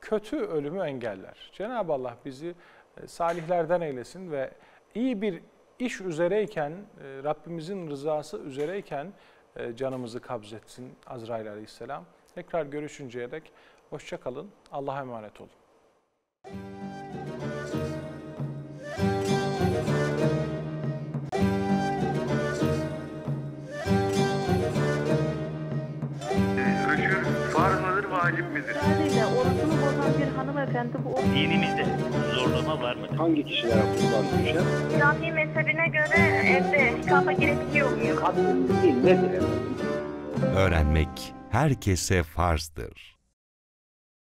kötü ölümü engeller. Cenab-ı Allah bizi e, salihlerden eylesin ve iyi bir iş üzereyken, e, Rabbimizin rızası üzereyken e, canımızı kabzetsin Azrail aleyhisselam. Tekrar görüşünceye dek hoşça kalın. Allah'a emanet olun. Rüşvet farz mıdır, vacip midir? Sadece orasını bozan bir hanımefendi bu Dinimizde zorlama var mıdır? Hangi kişilere kurban düşer? Şafii mezhebine göre evde nikahla gerekiyor muyum? Kadın değil nedir? Öğrenmek herkese farzdır.